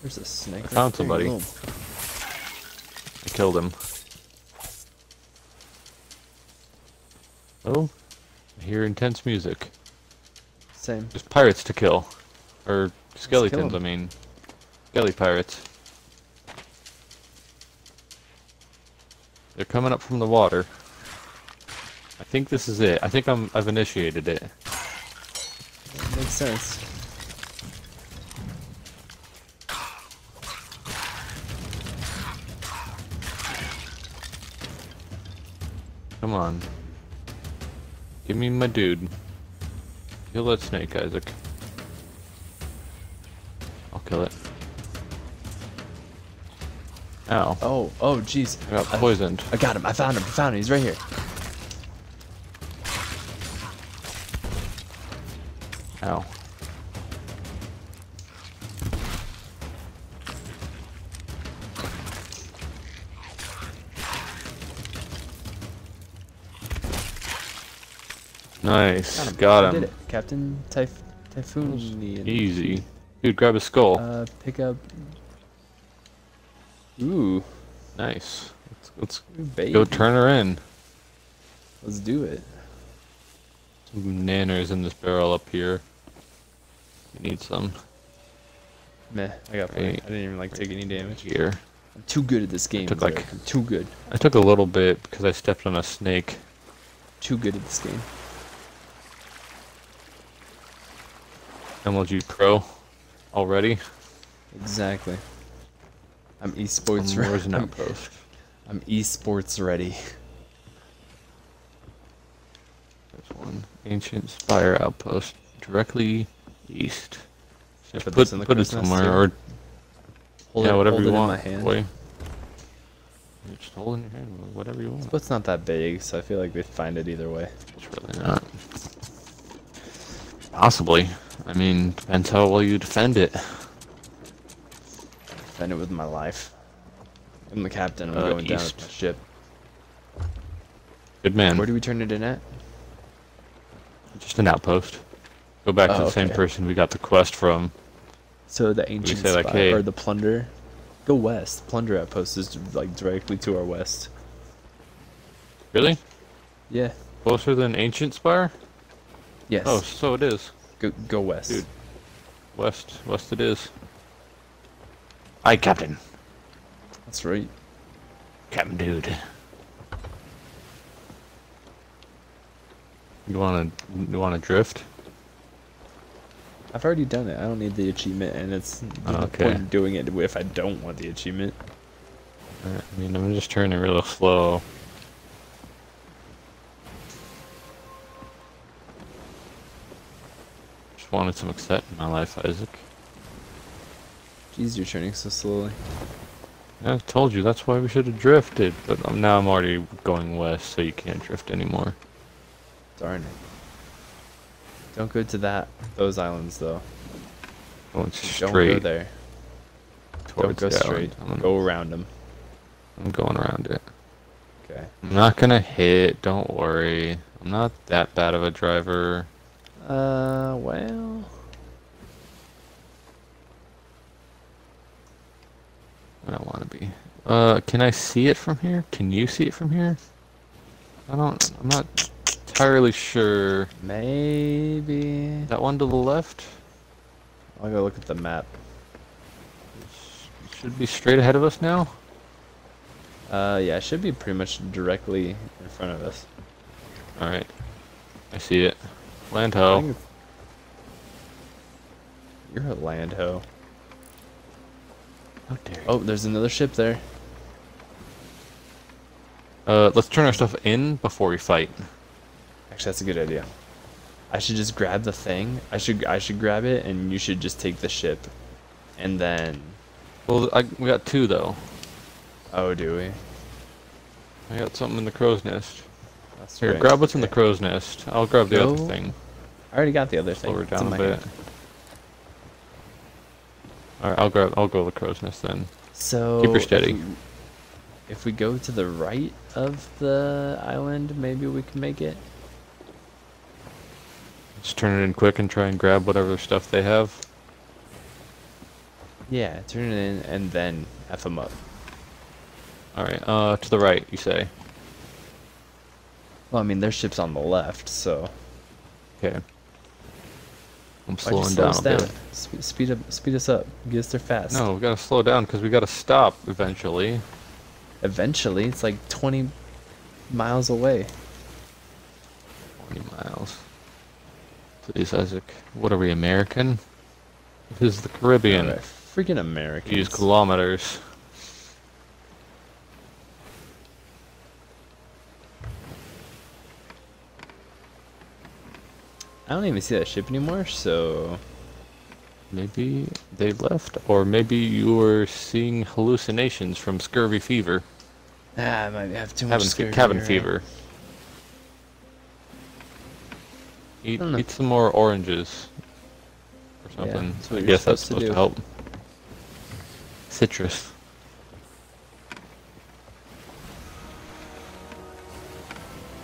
Speaker 1: There's a snake.
Speaker 2: I found somebody. I killed him. Oh. I hear intense music.
Speaker 1: Same.
Speaker 2: There's pirates to kill. Or
Speaker 1: kill
Speaker 2: skeletons, I
Speaker 1: 'em.
Speaker 2: mean. Skelly pirates. They're coming up from the water. I think this is it. I think I'm I've initiated it
Speaker 1: sense.
Speaker 2: Come on. Give me my dude. Kill that snake, Isaac. I'll kill it. Ow.
Speaker 1: Oh, oh, jeez.
Speaker 2: I got poisoned.
Speaker 1: I, I got him. I found him. I found him. He's right here.
Speaker 2: Ow. Nice. Got him.
Speaker 1: did it. Captain Typh Typhoon.
Speaker 2: Easy. Dude, grab his skull.
Speaker 1: Uh, pick up. Ooh,
Speaker 2: nice. Let's, let's go turn her in.
Speaker 1: Let's do it.
Speaker 2: Some nanners in this barrel up here. We need some
Speaker 1: Meh, I got plenty.
Speaker 2: Right.
Speaker 1: I didn't even like take any damage.
Speaker 2: here.
Speaker 1: I'm too good at this game.
Speaker 2: I took,
Speaker 1: Derek.
Speaker 2: like-
Speaker 1: I'm too good.
Speaker 2: I took a little bit because I stepped on a snake.
Speaker 1: Too good at this game.
Speaker 2: MLG Pro already.
Speaker 1: Exactly. I'm esports ready.
Speaker 2: Where's an
Speaker 1: I'm,
Speaker 2: outpost?
Speaker 1: I'm esports ready.
Speaker 2: There's one. Ancient Spire outpost directly east.
Speaker 1: Should I
Speaker 2: Put,
Speaker 1: put this in the
Speaker 2: put it somewhere, or
Speaker 1: Hold
Speaker 2: yeah,
Speaker 1: it,
Speaker 2: whatever
Speaker 1: hold
Speaker 2: you
Speaker 1: it
Speaker 2: want.
Speaker 1: in my hand.
Speaker 2: Boy. You Just hold in your hand, whatever you want.
Speaker 1: But it's not that big, so I feel like they'd find it either way.
Speaker 2: It's really not. Possibly. I mean, depends how well you defend it.
Speaker 1: Defend it with my life. I'm the captain. I'm
Speaker 2: Uh,
Speaker 1: going down with my ship.
Speaker 2: Good man.
Speaker 1: Where do we turn it in at?
Speaker 2: Just an outpost. Go back to
Speaker 1: Oh,
Speaker 2: the same
Speaker 1: okay.
Speaker 2: person we got the quest from.
Speaker 1: So the ancient
Speaker 2: say, like,
Speaker 1: spire
Speaker 2: hey-
Speaker 1: or the plunder. Go west. Plunder outpost is like directly to our west.
Speaker 2: Really?
Speaker 1: Yeah.
Speaker 2: Closer than Ancient Spire?
Speaker 1: Yes.
Speaker 2: Oh, so it is.
Speaker 1: Go go west.
Speaker 2: Dude. West. West it is. Aye, Captain.
Speaker 1: That's right.
Speaker 2: Captain Dude. You wanna you wanna drift?
Speaker 1: I've already done it. I don't need the achievement, and it's oh, no
Speaker 2: Okay.
Speaker 1: point in doing it if I don't want the achievement.
Speaker 2: I mean, I'm just turning real slow. Just wanted some excitement in my life, Isaac.
Speaker 1: Jeez, you're turning so slowly.
Speaker 2: I told you that's why we should have drifted, but now I'm already going west, so you can't drift anymore.
Speaker 1: Darn it. Don't go to that those islands though.
Speaker 2: Going
Speaker 1: Don't go there. Don't go straight.
Speaker 2: island.
Speaker 1: Go around them.
Speaker 2: I'm going around it.
Speaker 1: Okay.
Speaker 2: I'm not gonna hit. Don't worry. I'm not that bad of a driver.
Speaker 1: Uh, well.
Speaker 2: I don't want to be. Uh, can I see it from here? Can you see it from here? I don't. I'm not entirely sure.
Speaker 1: Maybe.
Speaker 2: That one to the left
Speaker 1: I'll go look at the map.
Speaker 2: should be straight ahead of us now.
Speaker 1: Uh, yeah, it should be pretty much directly in front of us.
Speaker 2: All right. I see it. Land ho.
Speaker 1: You're a land ho.
Speaker 2: How dare you.
Speaker 1: Oh, there's another ship there.
Speaker 2: Uh, let's turn our stuff in before we fight.
Speaker 1: Actually, that's a good idea. I should just grab the thing. I should I should grab it, and you should just take the ship, and then.
Speaker 2: Well, I, we got two though.
Speaker 1: Oh, do we?
Speaker 2: I got something in the crow's nest.
Speaker 1: That's
Speaker 2: Here,
Speaker 1: right.
Speaker 2: grab what's in the crow's nest. I'll grab the other thing.
Speaker 1: I already got the other thing.
Speaker 2: Her
Speaker 1: in
Speaker 2: down a bit.
Speaker 1: hand.
Speaker 2: All right, I'll grab. I'll go to the crow's nest then.
Speaker 1: So.
Speaker 2: her
Speaker 1: if
Speaker 2: steady.
Speaker 1: we- If we go to the right of the island, maybe we can make it.
Speaker 2: Just turn it in quick and try and grab whatever stuff they have.
Speaker 1: Yeah, turn it in and then f them up.
Speaker 2: All right. Uh, to the right, you say.
Speaker 1: Well, I mean, their ship's on the left, so.
Speaker 2: Okay. I'm slowing
Speaker 1: slow
Speaker 2: down a bit.
Speaker 1: Spe- speed up, speed us up. Get us there fast.
Speaker 2: No, we gotta slow down because we gotta stop eventually.
Speaker 1: Eventually, it's like 20 miles away.
Speaker 2: 20 miles. Please, Isaac. What are we, American? This is the Caribbean.
Speaker 1: Freaking American.
Speaker 2: Use kilometers.
Speaker 1: I don't even see that ship anymore, so...
Speaker 2: Maybe they left, or maybe you were seeing hallucinations from scurvy fever.
Speaker 1: Ah, I might have too much
Speaker 2: cabin,
Speaker 1: scurvy.
Speaker 2: Cabin fever. Eat, eat some more oranges. Or
Speaker 1: Yeah,
Speaker 2: something.
Speaker 1: that's what
Speaker 2: I guess that's
Speaker 1: supposed to
Speaker 2: to, help. Citrus.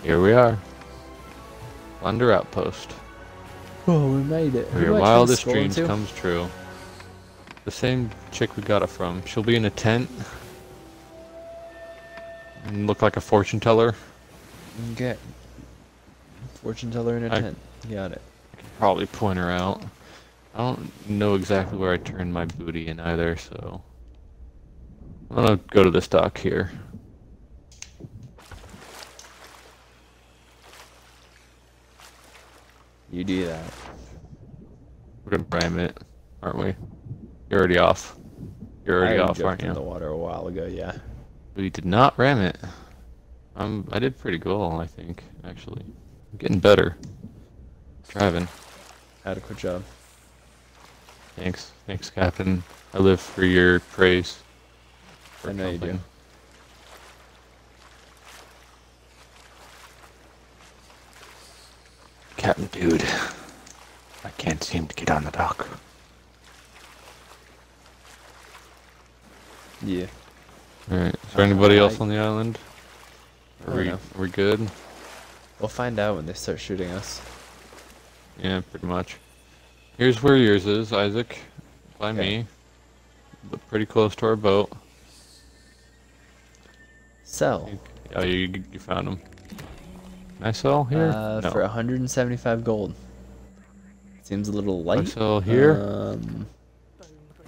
Speaker 2: Here we are. Plunder Outpost.
Speaker 1: Oh, we made it.
Speaker 2: Where your wildest dreams comes true. The same chick we got it from. She'll be in a tent. And look like a fortune teller.
Speaker 1: Okay. Fortune teller in a
Speaker 2: I-
Speaker 1: tent. Got it.
Speaker 2: Probably point her out. I don't know exactly where I turned my booty in either, so. I'm gonna go to this dock here.
Speaker 1: You do that.
Speaker 2: We're gonna ram it, aren't we? You're already off. You're already
Speaker 1: I
Speaker 2: off, aren't you?
Speaker 1: in the water a while ago. Yeah.
Speaker 2: We did not ram it. Um, I did pretty well, I think, actually. I'm getting better. Driving.
Speaker 1: Adequate job.
Speaker 2: Thanks. Thanks, Captain. I live for your praise.
Speaker 1: I know you do.
Speaker 2: Captain Dude. I can't seem to get on the dock.
Speaker 1: Yeah.
Speaker 2: Alright, is there anybody uh, else
Speaker 1: I-
Speaker 2: on the island? Are we,
Speaker 1: know.
Speaker 2: are we good?
Speaker 1: We'll find out when they start shooting us.
Speaker 2: Yeah, pretty much. Here's where yours is, Isaac. By
Speaker 1: Okay.
Speaker 2: me. But pretty close to our boat.
Speaker 1: Sell.
Speaker 2: Oh, you, you found them. Can I sell here?
Speaker 1: Uh,
Speaker 2: no.
Speaker 1: For 175 gold. Seems a little
Speaker 2: Can I
Speaker 1: light.
Speaker 2: sell here?
Speaker 1: Um,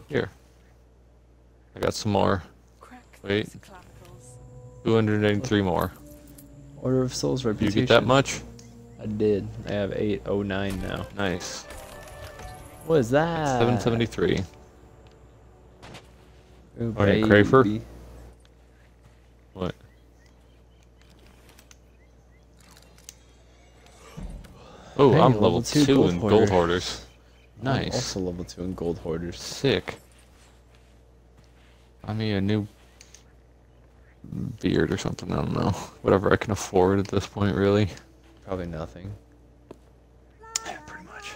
Speaker 2: here. I got some more. Wait. 283 more.
Speaker 1: Order of Souls
Speaker 2: Do you get that much?
Speaker 1: I did. I have 809 now.
Speaker 2: Nice.
Speaker 1: What is that?
Speaker 2: 773.
Speaker 1: Ooh,
Speaker 2: Oh, yeah, Crafer? What? Oh,
Speaker 1: Hey,
Speaker 2: I'm
Speaker 1: level
Speaker 2: level
Speaker 1: two
Speaker 2: 2
Speaker 1: gold
Speaker 2: in
Speaker 1: hoarder.
Speaker 2: gold hoarders.
Speaker 1: I'm
Speaker 2: Nice.
Speaker 1: also level 2 in gold hoarders.
Speaker 2: Sick. I mean, a new beard or something. I don't know. Whatever I can afford at this point, really.
Speaker 1: Probably nothing.
Speaker 2: Yeah, pretty much.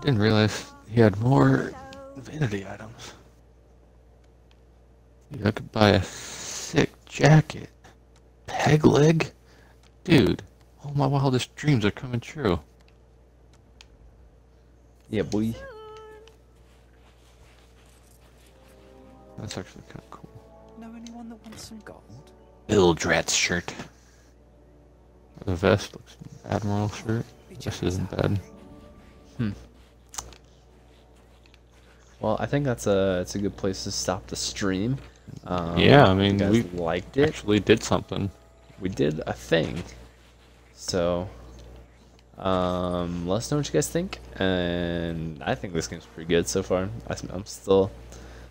Speaker 2: Didn't realize he had more vanity items. I could buy a sick jacket. Peg leg? Dude, all my wildest dreams are coming true.
Speaker 1: Yeah, boy.
Speaker 2: That's actually kind of cool.
Speaker 3: Know anyone that wants some gold?
Speaker 2: Bildrat's shirt. The vest looks admiral shirt. This isn't bad.
Speaker 1: Well, I think that's a it's a good place to stop the stream. Um,
Speaker 2: Yeah, I mean, we
Speaker 1: liked it.
Speaker 2: Actually did something.
Speaker 1: We did a thing. So, um, let us know what you guys think. And I think this game's pretty good so far. I, am still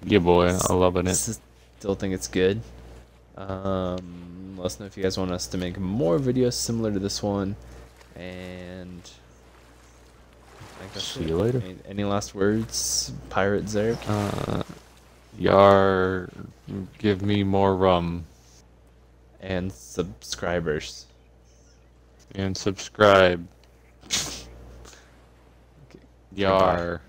Speaker 2: Yeah, boy, I'm loving it.
Speaker 1: Still think it's good. Um, let us know if you guys want us to make more videos similar to this one. And I that's
Speaker 2: See you later.
Speaker 1: Any, any last words, Pirate Zerk?
Speaker 2: Uh, Yar, give me more rum
Speaker 1: And subscribers.
Speaker 2: and subscribe. Yar.